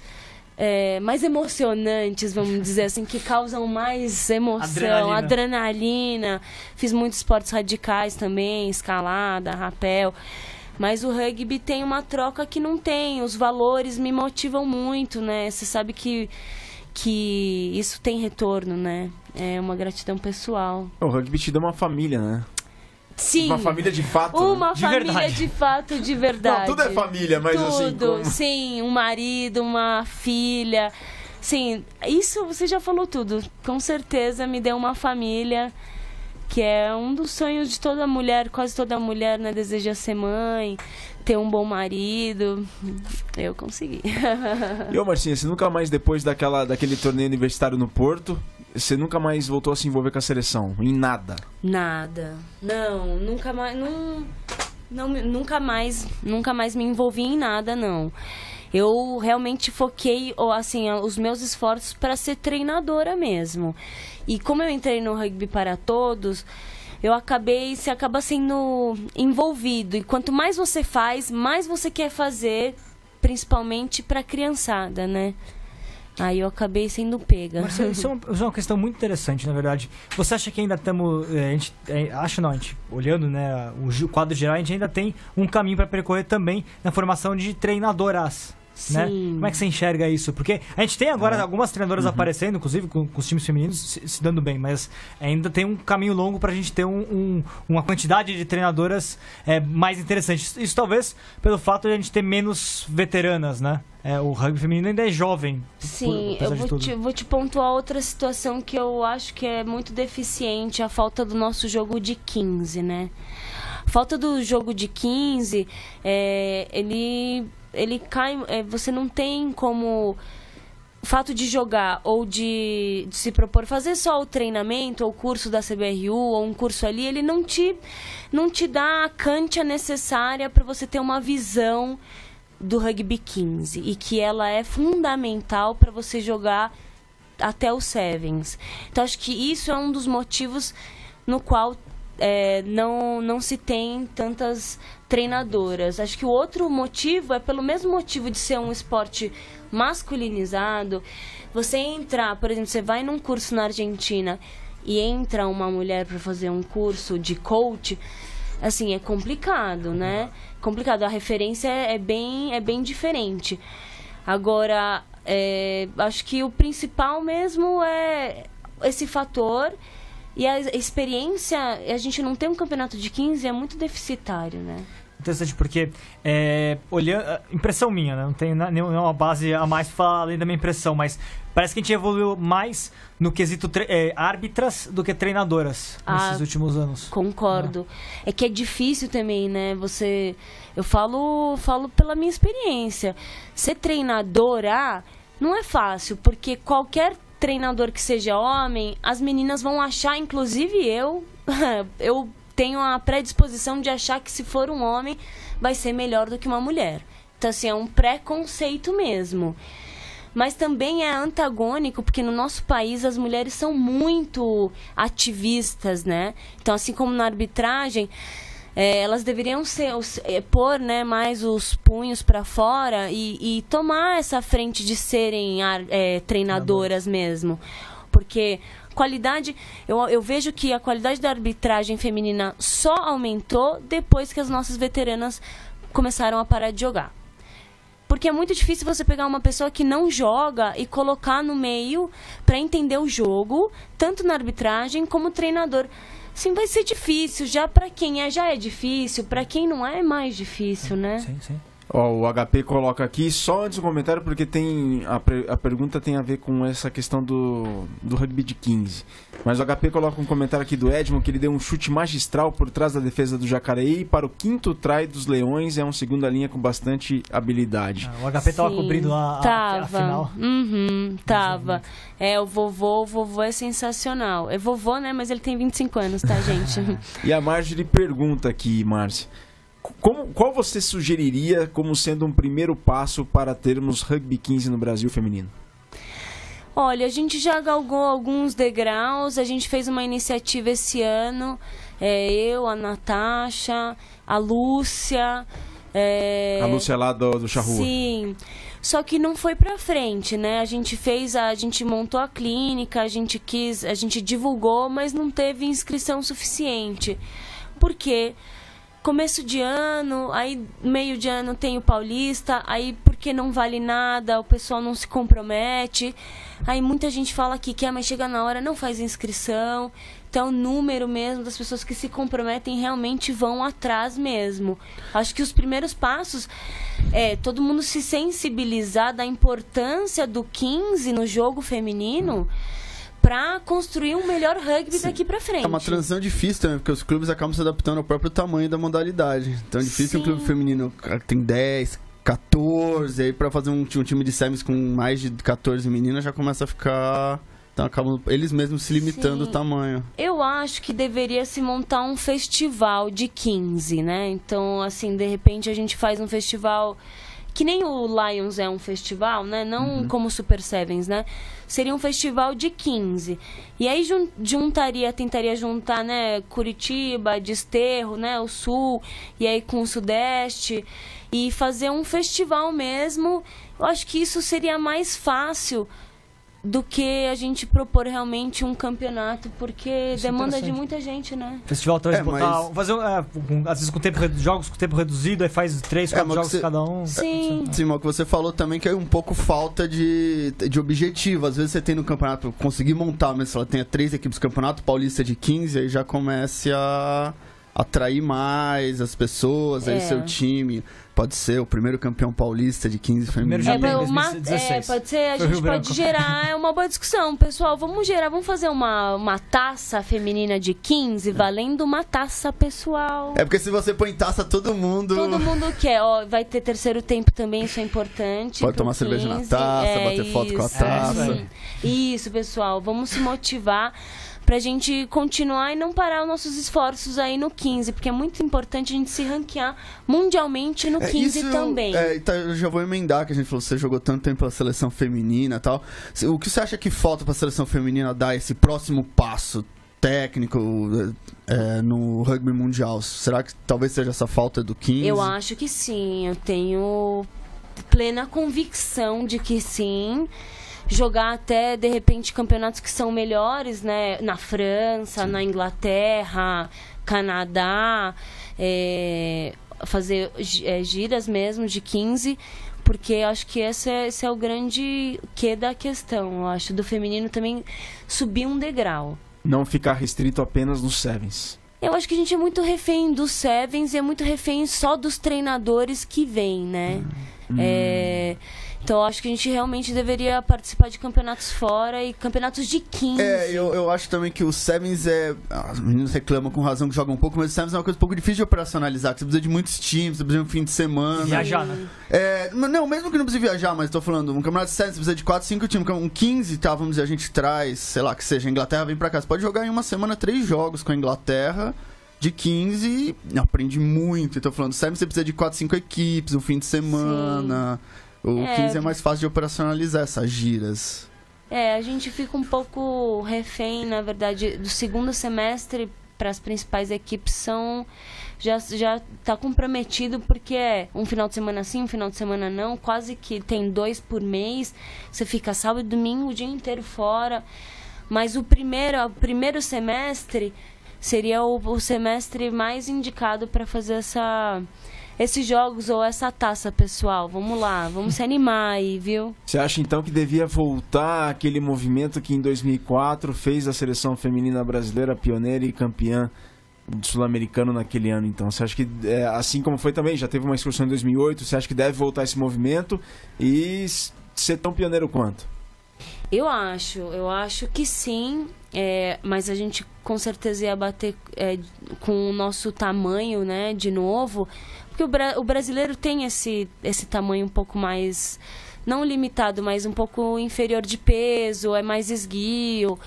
é, mais emocionantes, vamos dizer assim, que causam mais emoção, Adrenalina. adrenalina. Fiz muitos esportes radicais também, escalada, rapel. Mas o rugby tem uma troca que não tem. Os valores me motivam muito, né? Você sabe que, que isso tem retorno, né? É uma gratidão pessoal. O rugby te dá uma família, né? Sim. Uma família de fato. né? Uma De família verdade. de fato, de verdade. Não, tudo é família, mas assim. Tudo, como- sim, um marido, uma filha. Sim, isso você já falou tudo. Com certeza me deu uma família, que é um dos sonhos de toda mulher, quase toda mulher, né? Deseja ser mãe, ter um bom marido. Eu consegui. E ô Marcinha, você nunca mais, depois daquela, daquele torneio universitário no Porto, você nunca mais voltou a se envolver com a seleção? Em nada. Nada. Não, nunca mais. Não, não, nunca mais. Nunca mais me envolvi em nada, não. Eu realmente foquei assim, os meus esforços para ser treinadora mesmo. E como eu entrei no rugby para todos, eu acabei, você acaba sendo envolvido. E quanto mais você faz, mais você quer fazer, principalmente para criançada, né? Aí eu acabei sendo pega. Marcelo, isso é, uma, isso é uma questão muito interessante, na verdade. Você acha que ainda estamos. A gente, é, acho não, a gente, olhando né, o, quadro geral, a gente ainda tem um caminho para percorrer também na formação de treinadoras. Né? Como é que você enxerga isso? Porque a gente tem agora algumas treinadoras aparecendo, inclusive com, com os times femininos se, se dando bem, mas ainda tem um caminho longo para a gente ter um- um- uma quantidade de treinadoras é, mais interessantes. Isso talvez pelo fato de a gente ter menos veteranas, né? É, o rugby feminino ainda é jovem. Sim, apesar eu vou te, vou te pontuar outra situação que eu acho que é muito deficiente, a falta do nosso jogo de 15, né? A falta do jogo de 15, é, ele, ele cai. é, você não tem como. O fato de jogar ou de, de se propor fazer só o treinamento ou o curso da CBRU ou um curso ali, ele não te, não te dá a cancha necessária para você ter uma visão do rugby 15 e que ela é fundamental para você jogar até os sevens. Então acho que isso é um dos motivos no qual é, não, não se tem tantas treinadoras. Acho que o outro motivo é pelo mesmo motivo de ser um esporte masculinizado. Você entrar, por exemplo, você vai num curso na Argentina e entra uma mulher para fazer um curso de coach, assim, é complicado, né? Complicado. A referência é bem, é bem diferente. Agora, é, acho que o principal mesmo é esse fator. E a experiência, a gente não tem um campeonato de 15, é muito deficitário, né? Interessante porque, é, olhando, impressão minha, né? não tenho nenhuma base a mais pra falar além da minha impressão, mas parece que a gente evoluiu mais no quesito é, árbitras do que treinadoras Ah, nesses últimos anos. Concordo. É que é difícil também, né? Você. Eu falo, falo pela minha experiência. Ser treinadora não é fácil, porque qualquer treinador que seja homem, as meninas vão achar, inclusive eu, eu tenho a predisposição de achar que se for um homem vai ser melhor do que uma mulher. Então, assim, é um preconceito mesmo. Mas também é antagônico, porque no nosso país as mulheres são muito ativistas, né? Então, assim como na arbitragem, é, elas deveriam ser, é, pôr né, mais os punhos para fora e, e tomar essa frente de serem é, treinadoras mesmo. Porque qualidade, eu, eu vejo que a qualidade da arbitragem feminina só aumentou depois que as nossas veteranas começaram a parar de jogar. Porque é muito difícil você pegar uma pessoa que não joga e colocar no meio para entender o jogo, tanto na arbitragem como treinador. Sim, vai ser difícil. Já para quem é, já é difícil. Para quem não é, é mais difícil, né? Sim, sim. Ó, o HP coloca aqui, só antes do comentário, porque tem a, a pergunta tem a ver com essa questão do, do rugby de 15. Mas o HP coloca um comentário aqui do Edmond, que ele deu um chute magistral por trás da defesa do Jacareí para o quinto try dos Leões, é um segunda linha com bastante habilidade. Ah, o HP tava Sim, cobrindo a, a, tava. a final. Uhum, tava. É, o vovô, o vovô é sensacional. É vovô, né? Mas ele tem 25 anos, tá, gente? E a Marjorie pergunta aqui, Márcia. Como, qual você sugeriria como sendo um primeiro passo para termos rugby 15 no Brasil feminino? Olha, a gente já galgou alguns degraus, a gente fez uma iniciativa esse ano, é, eu, a Natasha, a Lúcia. é, A Lúcia lá do, do Charrua. Sim. Só que não foi pra frente, né? A gente fez, a, a gente montou a clínica, a gente quis, a gente divulgou, mas não teve inscrição suficiente. Por quê? Começo de ano, aí meio de ano tem o Paulista, aí porque não vale nada, o pessoal não se compromete. Aí muita gente fala que quer, mas chega na hora, não faz inscrição. Então, o número mesmo das pessoas que se comprometem realmente vão atrás mesmo. Acho que os primeiros passos é todo mundo se sensibilizar da importância do 15 no jogo feminino para construir um melhor rugby Sim. daqui para frente. É uma transição difícil também, porque os clubes acabam se adaptando ao próprio tamanho da modalidade. Então é difícil um Sim. clube feminino que tem 10, 14, aí pra fazer um, um time de semis com mais de 14 meninas já começa a ficar. Então acabam eles mesmos se limitando Sim. o tamanho. Eu acho que deveria se montar um festival de 15, né? Então, assim, de repente a gente faz um festival que nem o Lions é um festival, né? Não como o Super Sevens, né? Seria um festival de 15. E aí jun- juntaria, tentaria juntar, né, Curitiba, Desterro, né, o Sul, e aí com o Sudeste e fazer um festival mesmo. Eu acho que isso seria mais fácil do que a gente propor realmente um campeonato, porque Isso é demanda de muita gente, né? Festival talvez É, mas- Fazer, é, com- às vezes com tempo, jogos com tempo reduzido, aí faz três, É, quatro mas jogos você- cada um. Sim. Sim, mas o que você falou também que é um pouco falta de, de objetivo. Às vezes você tem no campeonato, conseguir montar, mas se ela tenha três equipes do campeonato paulista de 15, aí já comece a atrair mais as pessoas, aí É. seu time. Pode ser o primeiro campeão paulista de 15 primeiro feminino. já É, pra- uma- 2016. é, pode ser, a Foi gente pode Branco. gerar é uma boa discussão. Pessoal, vamos gerar, vamos fazer uma, uma taça feminina de 15, valendo uma taça pessoal. É porque se você põe taça, todo mundo. Todo mundo quer, ó, vai ter terceiro tempo também, isso é importante. Pode tomar cerveja na 15, taça, é bater foto com a isso. taça. Hum. Isso, pessoal, vamos se motivar pra gente continuar e não parar os nossos esforços aí no 15, porque é muito importante a gente se ranquear mundialmente no É, 15 isso, também. É, tá, eu já vou emendar, que a gente falou, você jogou tanto tempo pela seleção feminina e tal. O que você acha que falta pra seleção feminina dar esse próximo passo técnico é, no rugby mundial? Será que talvez seja essa falta do 15? Eu acho que sim, eu tenho plena convicção de que sim. Jogar até, de repente, campeonatos que são melhores, né? Na França, na Inglaterra, Canadá, é, fazer é, giras mesmo de 15, porque eu acho que esse é, esse é o grande que da questão. Eu acho do feminino também subir um degrau. Não ficar restrito apenas nos sevens. Eu acho que a gente é muito refém dos Sevens e é muito refém só dos treinadores que vêm, né? É, Então acho que a gente realmente deveria participar de campeonatos fora e campeonatos de 15. É, eu, eu acho também que o Sevens é. ah, Os meninos reclamam com razão que jogam um pouco, mas o Sevens é uma coisa um pouco difícil de operacionalizar. que Você precisa de muitos times, você precisa de um fim de semana. Viajar, né? É, não, mesmo que não precise viajar, mas tô falando, um campeonato de 7 você precisa de 4, 5 times. Um 15, tá, vamos dizer, a gente traz, sei lá, que seja, a Inglaterra vem pra cá. Você pode jogar em uma semana três jogos com a Inglaterra. De 15, aprende muito. Então, falando, 7 você precisa de 4, 5 equipes, um fim de semana. O É. 15 é mais fácil de operacionalizar essas giras. É, a gente fica um pouco refém, na verdade, do segundo semestre para as principais equipes são já já tá comprometido porque é um final de semana sim, um final de semana não, quase que tem dois por mês. Você fica sábado e domingo o dia inteiro fora. Mas o primeiro, o primeiro semestre seria o, o semestre mais indicado para fazer essa esses jogos ou essa taça, pessoal. Vamos lá, vamos se animar aí, viu? Você acha então que devia voltar aquele movimento que em 2004 fez a seleção feminina brasileira pioneira e campeã sul-americano naquele ano? Então, você acha que, é, assim como foi também, já teve uma excursão em 2008, você acha que deve voltar esse movimento e ser tão pioneiro quanto? Eu acho, eu acho que sim, é, mas a gente com certeza ia bater é, com o nosso tamanho, né, de novo, porque o, bra- o brasileiro tem esse, esse tamanho um pouco mais, não limitado, mas um pouco inferior de peso, é mais esguio,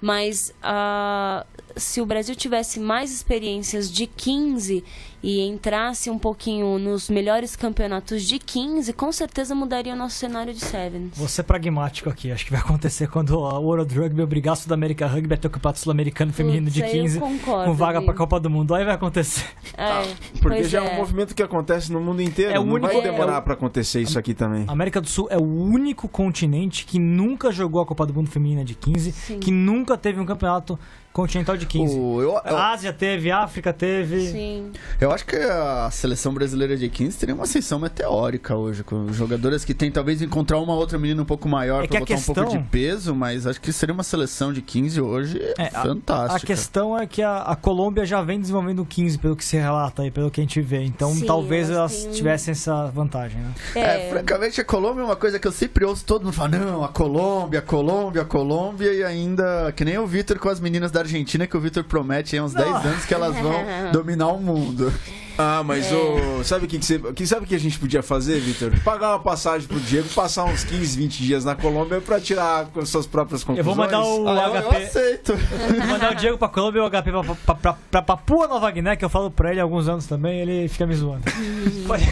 mas ah, se o Brasil tivesse mais experiências de 15 e entrasse um pouquinho nos melhores campeonatos de 15, com certeza mudaria o nosso cenário de Sevens. Vou ser pragmático aqui. Acho que vai acontecer quando a World Rugby obrigar a Sudamérica Rugby a ter o campeonato sul-americano feminino de Putz, eu 15 concordo, com vaga Vi. pra Copa do Mundo. Aí vai acontecer. É, Porque pois já é. é. um movimento que acontece no mundo inteiro. É o não único- vai demorar é pra acontecer isso aqui também. A América do Sul é o único continente que nunca jogou a Copa do Mundo feminina de 15, Sim. que nunca teve um campeonato continental de 15. O- eu, eu, Ásia teve, África teve. Sim. eu acho que a seleção brasileira de 15 teria uma ascensão meteórica hoje, com jogadoras que tem talvez encontrar uma outra menina um pouco maior É pra a botar um pouco questão- de peso, mas acho que seria uma seleção de 15 hoje É, a- fantástica. A questão é que a, a Colômbia já vem desenvolvendo o 15, pelo que se relata aí, pelo que a gente vê. Então Sim, talvez elas têm tivessem essa vantagem, né? É, francamente, a Colômbia é uma coisa que eu sempre ouço todo mundo falar, não, a Colômbia, a Colômbia, a Colômbia, e ainda, que nem o Vitor com as meninas da Argentina, que o Vitor promete há uns 10 anos que elas vão dominar o mundo. Ah, mas o. Sabe o que, que você. Que, sabe o que a gente podia fazer, Vitor? Pagar uma passagem pro Diego, passar uns 15, 20 dias na Colômbia pra tirar com suas próprias Eu conclusões. vou mandar o Ah, eu, eu HP. aceito. Vou mandar o Diego pra Colômbia e o HP pra, pra, pra, pra Papua Nova Guiné, que eu falo pra ele há alguns anos também, ele fica me zoando. Pode-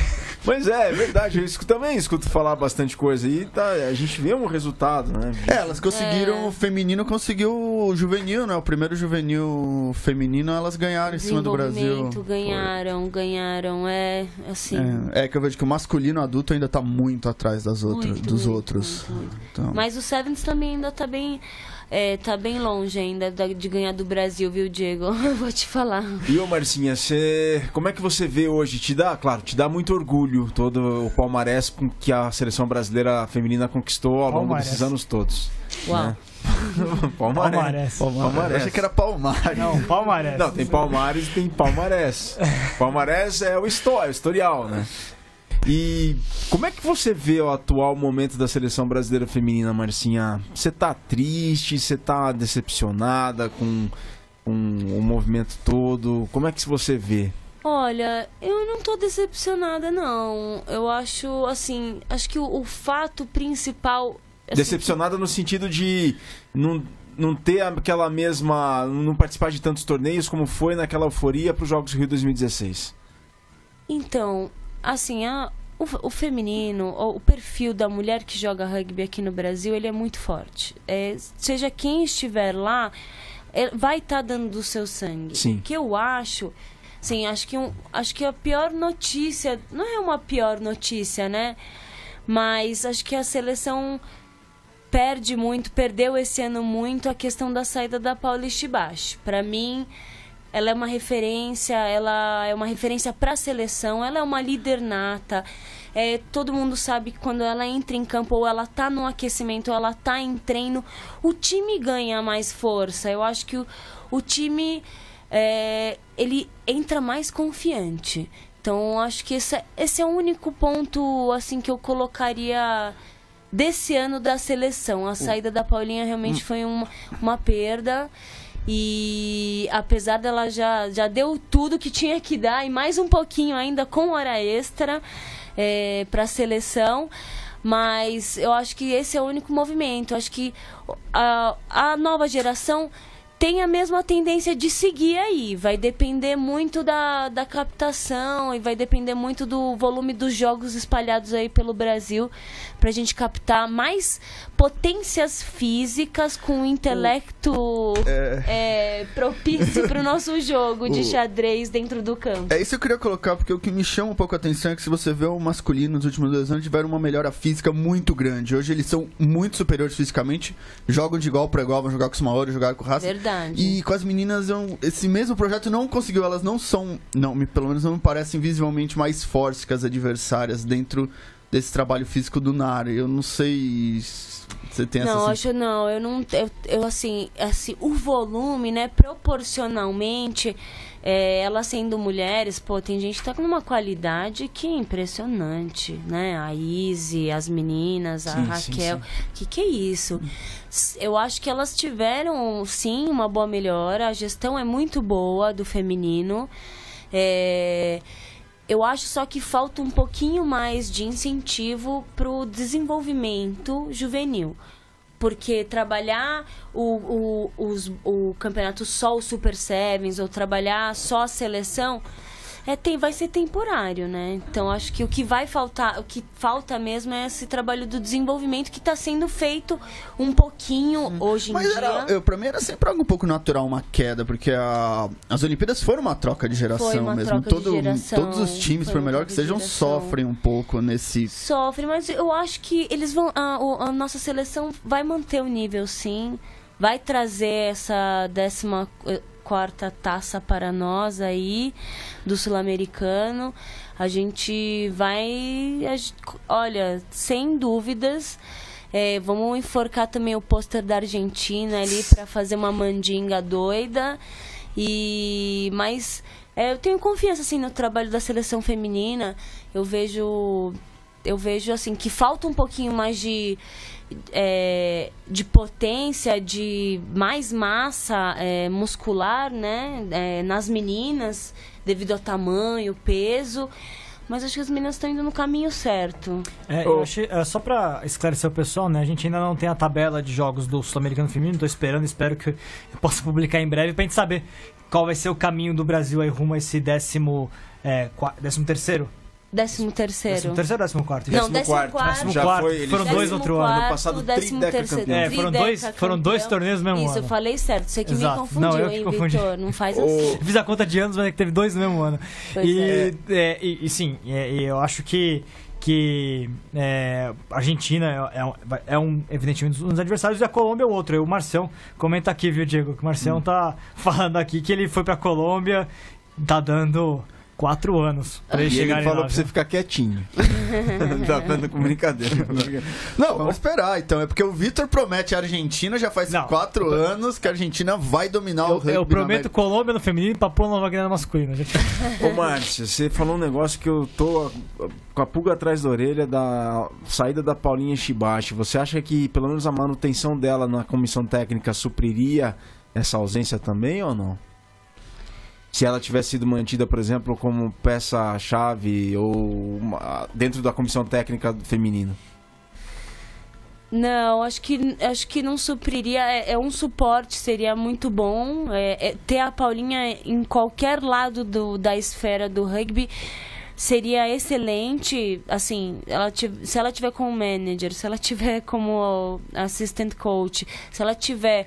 Mas é, é verdade, eu escuto, também escuto falar bastante coisa e tá, a gente vê um resultado, né? É, elas conseguiram, É. o feminino conseguiu o juvenil, né? O primeiro juvenil feminino, elas ganharam em cima do Brasil. Ganharam, ganharam. É, assim. É, é que eu vejo que o masculino adulto ainda tá muito atrás das outras, Muito, dos muito, outros. muito, muito. Então, Mas o Sevens também ainda tá bem. É, tá bem longe ainda da- de ganhar do Brasil, viu, Diego? Eu vou te falar. E ô Marcinha, você, como é que você vê hoje? Te dá, claro, te dá muito orgulho todo o palmarés com que a seleção brasileira feminina conquistou ao longo Palmarés. desses anos todos. Uau. né? palmarés. Palmarés. Palmarés. Eu achei que era Palmares. Não, Palmarés. Não, tem Palmares e tem Palmarés. Palmarés é o, histó- é o historial, né? E como é que você vê o atual momento da seleção brasileira feminina, Marcinha? Você tá triste? Você tá decepcionada com, com o movimento todo? Como é que você vê? Olha, eu não tô decepcionada, não. Eu acho, assim, acho que o, o fato principal. assim, Decepcionada no sentido de não, não ter aquela mesma. não participar de tantos torneios como foi naquela euforia para os Jogos do Rio 2016. Então, assim, a, o, o feminino, o, o perfil da mulher que joga rugby aqui no Brasil, ele é muito forte. É, seja quem estiver lá, é, vai estar dando do seu sangue. Sim. O que eu acho, sim, acho que, um, acho que a pior notícia, não é uma pior notícia, né? Mas acho que a seleção perde muito, perdeu esse ano muito a questão da saída da Paula Estibache. Para mim, ela é uma referência, ela é uma referência para a seleção, ela é uma líder nata. É, todo mundo sabe que quando ela entra em campo ou ela tá no aquecimento ou ela tá em treino, o time ganha mais força. Eu acho que o, o time é, ele entra mais confiante. Então, acho que esse, é- esse é o único ponto assim que eu colocaria desse ano da seleção. A saída da Paulinha realmente foi uma, uma perda. E apesar dela já, já deu tudo que tinha que dar, e mais um pouquinho ainda com hora extra é, para a seleção. Mas eu acho que esse é o único movimento. Eu acho que a, a nova geração tem a mesma tendência de seguir aí. Vai depender muito da, da captação e vai depender muito do volume dos jogos espalhados aí pelo Brasil pra gente captar mais potências físicas com intelecto é, propício pro nosso jogo de O- xadrez dentro do campo. É isso que eu queria colocar, porque o que me chama um pouco a atenção é que se você vê o masculino nos últimos dois anos, tiveram uma melhora física muito grande. Hoje eles são muito superiores fisicamente, jogam de igual para igual, vão jogar com os Maori, jogar com o Raça. Verdade. E com as meninas, eu- esse mesmo projeto não conseguiu, elas não são, não, me- pelo menos não me parecem visivelmente mais fortes que as adversárias dentro desse trabalho físico do Nara. Eu não sei se você tem essa Não, acho não. Eu não. Eu, eu, assim, assim, o volume, né, proporcionalmente, é, elas sendo mulheres, pô, tem gente que tá com uma qualidade que é impressionante, né? A Izzy, as meninas, a Sim, sim, Raquel. Que que é isso? Eu acho que elas tiveram, sim, uma boa melhora. A gestão é muito boa do feminino. É, eu acho só que falta um pouquinho mais de incentivo pro desenvolvimento juvenil. Porque trabalhar o, o, os- o campeonato só o Super Sevens ou trabalhar só a seleção é, tem, vai ser temporário, né? Então acho que o que vai faltar, o que falta mesmo é esse trabalho do desenvolvimento que está sendo feito um pouquinho hoje em Mas dia. era, eu, pra mim era sempre algo um pouco natural uma queda, porque a- as Olimpíadas foram uma troca de geração mesmo. de geração, todos os times, por melhor que sejam, sofrem um pouco nesse. Sofre, mas eu acho que eles vão. A, a nossa seleção vai manter o nível, sim. vai trazer essa décima quarta taça para nós aí do sul-americano. A gente vai, olha, sem dúvidas. é, vamos enforcar também o pôster da Argentina ali para fazer uma mandinga doida. E mas é, eu tenho confiança assim no trabalho da seleção feminina. Eu vejo eu vejo assim que falta um pouquinho mais de é, de potência, de mais massa é, muscular, né, é, nas meninas, devido ao tamanho, peso. Mas acho que as meninas estão indo no caminho certo. É, eu achei, é, só pra esclarecer o pessoal, né? A gente ainda não tem a tabela de jogos do Sul-Americano Feminino, tô esperando, espero que eu possa publicar em breve pra gente saber qual vai ser o caminho do Brasil aí rumo a esse décimo, é, décimo terceiro? Décimo terceiro. Décimo terceiro ou décimo quarto? Não, gente? décimo quarto. quarto. Já quarto. foi, Foram dois foram outro ano. Ano passado, décimo terceiro. É, foram dois- foram dois torneios no mesmo Isso, ano. eu falei certo. Você que Exato. me confundiu, Não, eu hein, confundi. Vitor? Não faz assim. Fiz a conta de anos, mas é que teve dois no mesmo ano. Pois e, é. é, e, e sim, é, e eu acho que que é, a Argentina é, é um- é um, evidentemente, um dos adversários e a Colômbia é o outro. E o Marcião comenta aqui, viu, Diego? Que o Marcião Hum. tá falando aqui que ele foi pra Colômbia, tá dando quatro anos pra ele E chegar ele falou lá, pra você viu? ficar quietinho. tá falando com brincadeira. Não, vamos esperar então. É porque o Vitor promete a Argentina já faz Não. quatro anos que a Argentina vai dominar o Eu, rugby. eu prometo. Colômbia no feminino pra pôr Nova Guiné no masculino. gente. Ô, Márcio, você falou um negócio que eu tô com a pulga atrás da orelha da saída da Paulinha Shibashi. Você acha que pelo menos a manutenção dela na comissão técnica supriria essa ausência também ou não? Se ela tivesse sido mantida, por exemplo, como peça-chave ou uma- dentro da comissão técnica do feminino. Não, acho que, acho que não supriria. É, é um suporte, seria muito bom. É, é, ter a Paulinha em qualquer lado do, da esfera do rugby seria excelente. Assim, ela se ela tiver como manager, se ela tiver como assistant coach, se ela tiver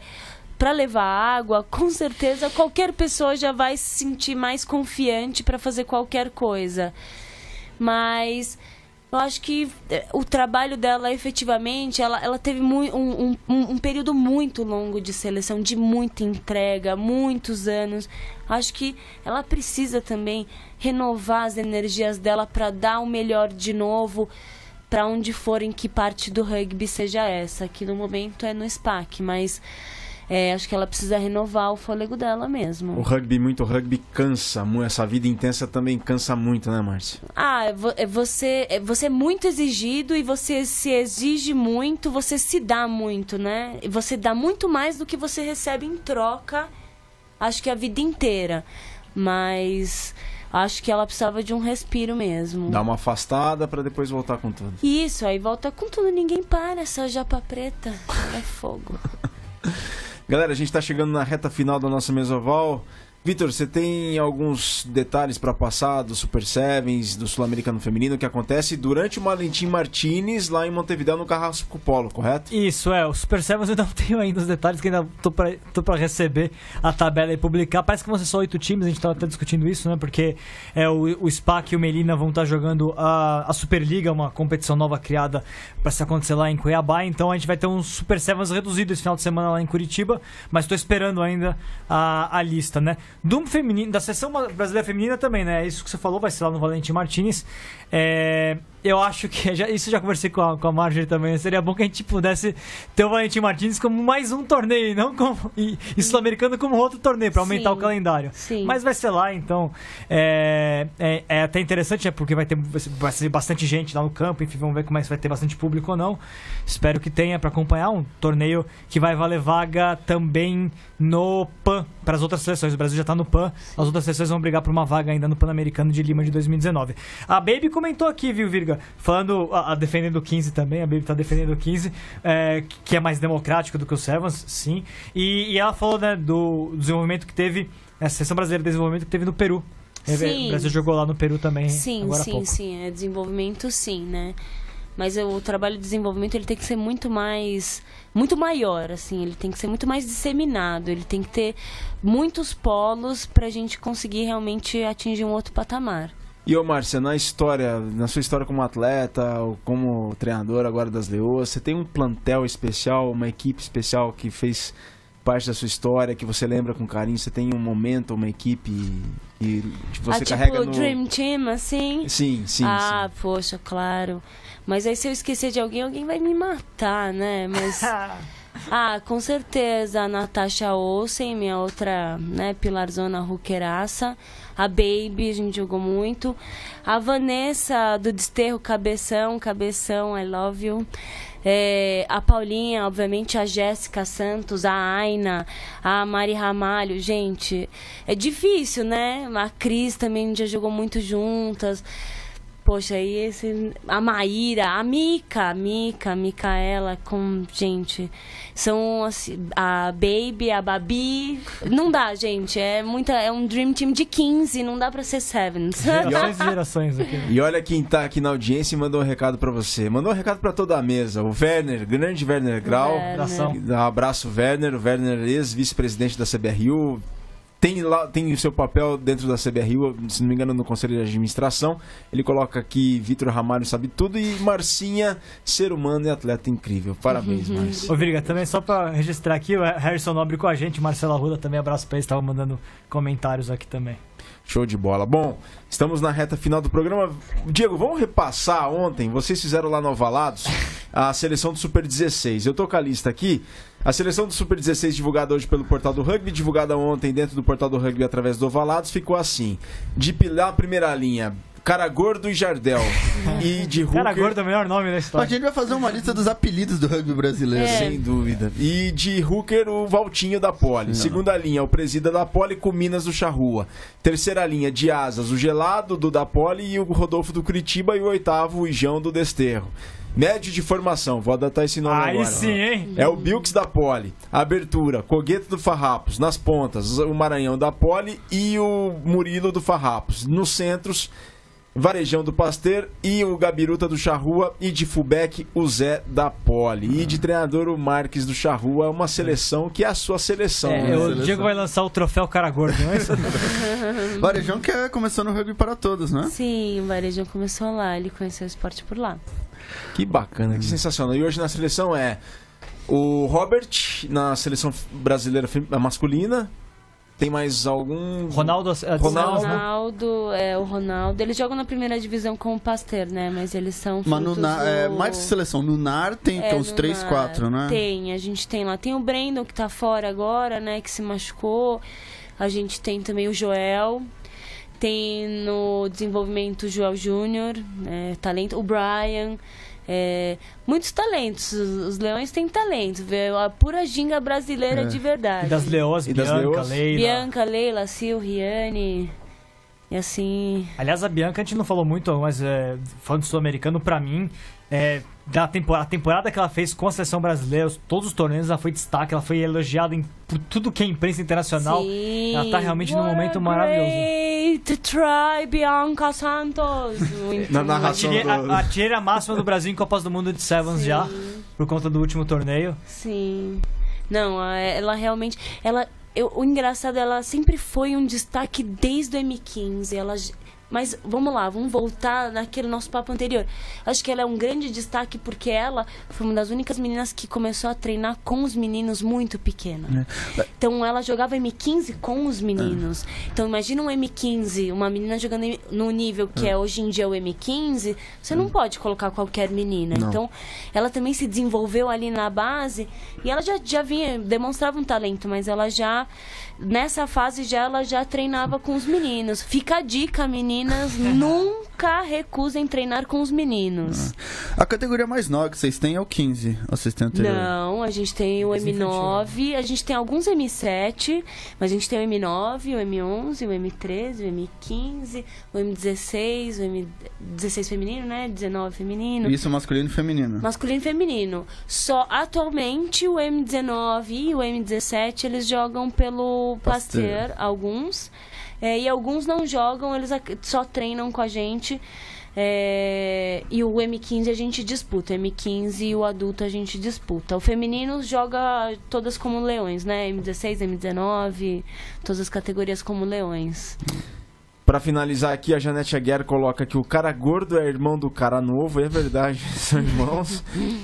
para levar água, com certeza qualquer pessoa já vai se sentir mais confiante para fazer qualquer coisa. Mas eu acho que eh, o trabalho dela efetivamente, ela, ela teve mui- um, um, um- um período muito longo de seleção, de muita entrega, muitos anos. Acho que ela precisa também renovar as energias dela para dar o melhor de novo para onde for em que parte do rugby seja essa. Que no momento é no SPAC, mas eh, acho que ela precisa renovar o fôlego dela mesmo. O rugby, muito rugby cansa. Essa vida intensa também cansa muito, né, Márcio? Ah, vo- é você, é você é muito exigido e você se exige muito, você se dá muito, né? Você dá muito mais do que você recebe em troca, acho que a vida inteira. Mas acho que ela precisava de um respiro mesmo. Dá uma afastada pra depois voltar com tudo. Isso, aí volta com tudo, ninguém para, essa japa preta é fogo. Galera, a gente tá chegando na reta final da nossa mesoval. Vitor, você tem alguns detalhes pra passar do Super Sevens, do Sul-Americano Feminino, que acontece durante o Valentim Martinez lá em Montevideo no Carrasco Polo, correto? Isso, é. O Super Sevens eu não tenho ainda os detalhes, que ainda tô pra receber a tabela e publicar. Parece que vão ser só oito times, a gente tava até discutindo isso, né? Porque é, o, o SPAC e o Melina vão estar jogando a, a Superliga, uma competição nova criada pra se acontecer lá em Cuiabá. Então a gente vai ter um Super Sevens reduzido esse final de semana lá em Curitiba, mas tô esperando ainda a, a lista, né? Do feminino, da seleção brasileira feminina também, né? Isso que você falou vai ser lá no Valentim Martinez. É, eu acho que já- isso eu já conversei com a, com a Marjorie também. Seria bom que a gente pudesse ter o Valentim Martins como mais um torneio, e não como e, e sul-americano como outro torneio para aumentar Sim. o calendário. Sim. Mas vai ser lá, então é, é, é até interessante, é porque vai ter vai ser bastante gente lá no campo, enfim, vamos ver como é que vai ter bastante público ou não. Espero que tenha para acompanhar um torneio que vai valer vaga também no PAN para as outras seleções. O Brasil já está no PAN, as outras seleções vão brigar por uma vaga ainda no Pan-Americano de Lima de 2019. A Baby comentou aqui, viu, Virga? Falando, a, a defendendo o 15 também, a Baby tá defendendo o 15, é, que é mais democrático do que o Sevens, sim. E, e ela falou, né, do desenvolvimento que teve, a seleção brasileira de desenvolvimento que teve no Peru. Sim. O Brasil jogou lá no Peru também Sim, agora há sim, pouco. sim. É desenvolvimento, sim, né? Mas o trabalho de desenvolvimento ele tem que ser muito mais, muito maior, assim. Ele tem que ser muito mais disseminado. Ele tem que ter muitos polos para a gente conseguir realmente atingir um outro patamar. E ô Márcia, na história, na sua história como atleta, ou como treinador agora das Leoas, você tem um plantel especial, uma equipe especial que fez parte da sua história que você lembra com carinho? Você tem um momento, uma equipe que você ah, carrega tipo no... Dream Team, assim? Sim, sim, ah, sim. poxa, claro. Mas aí se eu esquecer de alguém, alguém vai me matar, né? Mas. ah, com certeza. A Natasha Olsen, minha outra, né, pilarzona roqueiraça. A Baby, a gente jogou muito. A Vanessa do Desterro, Cabeção, Cabeção, I love you. É, a Paulinha, obviamente, a Jéssica Santos, a Aina, a Mari Ramalho. Gente, é difícil, né? A Cris também já jogou muito juntas. Poxa, aí esse. A Maíra, a Mica, a Mica, a Micaela, com. Gente. São assim, a Baby, a Babi. Não dá, gente. É muita. É um Dream Team de 15, não dá pra ser Sevens. Gerações e gerações aqui. E olha quem tá aqui na audiência e mandou um recado pra você. Mandou um recado pra toda a mesa. O Werner, grande Werner Grau. Werner. Abração. Um abraço, Werner. O Werner, ex-vice-presidente da CBRU. Tem, lá, tem o seu papel dentro da CBRU, se não me engano, no Conselho de Administração. Ele coloca aqui Vitor Ramalho sabe tudo e Marcinha, ser humano e atleta incrível. Parabéns, Marcia. Ô, Virga, também só pra registrar aqui, o Harrison Nobre com a gente, Marcela Ruda também, abraço pra eles, estavam mandando comentários aqui também. Show de bola. Bom, estamos na reta final do programa. Diego, vamos repassar ontem. Vocês fizeram lá no Ovalados a seleção do Super 16. Eu tô com a lista aqui. A seleção do Super 16 divulgada hoje pelo Portal do Rugby, divulgada ontem dentro do Portal do Rugby através do Ovalados, ficou assim. De pilar primeira linha, Cara Gordo e Jardel. e de Hooker... Cara Gordo é o melhor nome da A história. gente vai fazer uma lista dos apelidos do rugby brasileiro. É. Sem dúvida. E de Hooker, o Valtinho da Poli. Segunda linha, o Presida da Poli com Minas do Charrua. Terceira linha, de Asas, o Gelado do da Poli e o Rodolfo do Curitiba. E o oitavo, o Ijão do Desterro. Médio de formação, vou adotar esse nome Aí agora. sim, hein? É o Bilks da Poli. Abertura, Cogueto do Farrapos. Nas pontas, o Maranhão da Poli e o Murilo do Farrapos. Nos centros, Varejão do Pasteur e o Gabiruta do Charrua. E de fullback, o Zé da Poli. E de treinador, o Marques do Charrua. Uma seleção que é a sua seleção. É, né? o Diego vai lançar o troféu Cara Gordo, não é isso? Varejão que é, começou no rugby para todos, né? Sim, o Varejão começou lá, ele conheceu o esporte por lá. Que bacana, que sensacional. E hoje na seleção é o Robert, na seleção brasileira masculina. Tem mais algum. Ronaldo, é, Ronaldo. né? Ronaldo, é, o Ronaldo, eles jogam na primeira divisão com o Pasteur, né? Mas eles são Mas no Na- é, do- mais que seleção, no NAR tem É, é uns no 3, Mar. 4, né? Tem, a gente tem lá. Tem o Brandon que tá fora agora, né? Que se machucou. A gente tem também o Joel. Tem no desenvolvimento o Joel Júnior, né, talento. O Brian. É, muitos talentos. Os, leões têm talento. vê, A pura ginga brasileira É. de verdade. E das E das Bianca, Leoas. Leila. Bianca, Leila, Sil, Riane. E assim. Aliás, a Bianca a gente não falou muito, mas é, falando do sul-americano, pra mim, é, da temporada, a temporada que ela fez com a seleção brasileira, os- todos os torneios, ela foi destaque, ela foi elogiada em, por tudo que é imprensa internacional. Sim. ela tá realmente num momento maravilhoso. Great try, Bianca Santos. Muito Na A narração artilheira, máxima do Brasil em Copas do Mundo de Sevens Sim. já, por conta do último torneio. Sim. Não, ela realmente. Ela, eu- o engraçado, ela sempre foi um destaque desde o M15. Ela, mas vamos lá, vamos voltar naquele nosso papo anterior. Acho que ela é um grande destaque porque ela foi uma das únicas meninas que começou a treinar com os meninos muito pequena. Então ela jogava M15 com os meninos. Então imagina um M15, uma menina jogando no nível que é hoje em dia o M15, você não pode colocar qualquer menina. Não. Então ela também se desenvolveu ali na base e ela já, já vinha, demonstrava um talento, mas ela já, nessa fase já, ela já treinava com os meninos. Fica a dica, meninas, nunca recusem treinar com os meninos. A categoria mais nova que vocês têm é o 15, ou vocês têm anterior? Não, a gente tem o Mais M9, a gente tem alguns M7, mas a gente tem o M9, o M11, o M13, o M15, o M16, o M16 feminino, né? 19 feminino. Isso masculino e feminino. Masculino e feminino. Só atualmente o M19 e o M17 eles jogam pelo Pasteur. Pasteur, alguns. É, e alguns não jogam, eles só treinam com a gente. É, e o M15 a gente disputa. O M15 e o adulto a gente disputa. O feminino joga todas como leões, né? M16, M19, todas as categorias como leões. Pra finalizar aqui, a Janete Aguiar coloca que o cara gordo é irmão do cara novo, é verdade, são irmãos.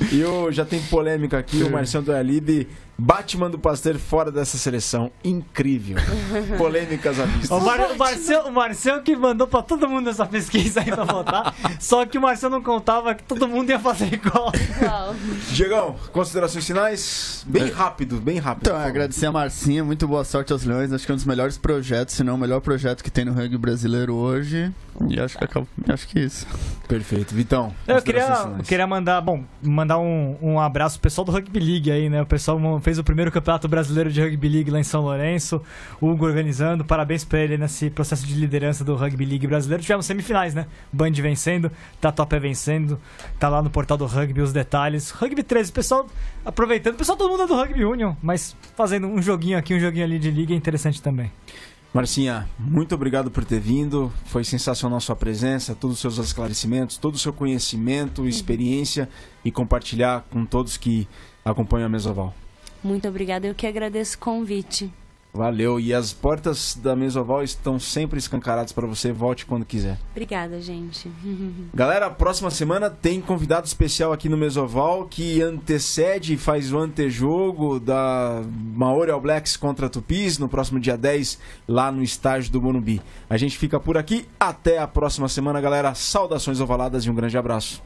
e eu já tem polêmica aqui, o Marcelo do Alibi, Batman do Pasteur fora dessa seleção. Incrível. Polêmicas à vista. O, Mar, o, Marcel, o Marcel que mandou pra todo mundo essa pesquisa aí pra votar. só que o Marcel não contava que todo mundo ia fazer igual. Diegão, considerações finais? Bem rápido, bem rápido. Então, é, agradecer a Marcinha, muito boa sorte aos Leões. Acho que é um dos melhores projetos, se não o melhor projeto que tem no rugby brasileiro hoje. E acho que, acabou, acho que é isso. Perfeito. Vitão, Eu queria, queria mandar, bom, mandar um, um abraço pro pessoal do Rugby League aí, né? O pessoal fez o primeiro campeonato brasileiro de Rugby League lá em São Lourenço, o Hugo organizando. Parabéns pra ele nesse processo de liderança do Rugby League brasileiro. Tivemos semifinais, né? Band vencendo, Tatuapé vencendo, tá lá no portal do Rugby os detalhes. Rugby 13, pessoal aproveitando, pessoal todo mundo é do Rugby Union, mas fazendo um joguinho aqui, um joguinho ali de liga é interessante também. Marcinha, muito obrigado por ter vindo. Foi sensacional sua presença, todos os seus esclarecimentos, todo o seu conhecimento, experiência e compartilhar com todos que acompanham a Mesoval. Muito obrigada, eu que agradeço o convite. Valeu. E as portas da Mesoval estão sempre escancaradas para você. Volte quando quiser. Obrigada, gente. Galera, próxima semana tem convidado especial aqui no Mesoval que antecede e faz o antejogo da Maori All Blacks contra Tupis no próximo dia 10 lá no estágio do Morumbi. A gente fica por aqui. Até a próxima semana, galera. Saudações ovaladas e um grande abraço.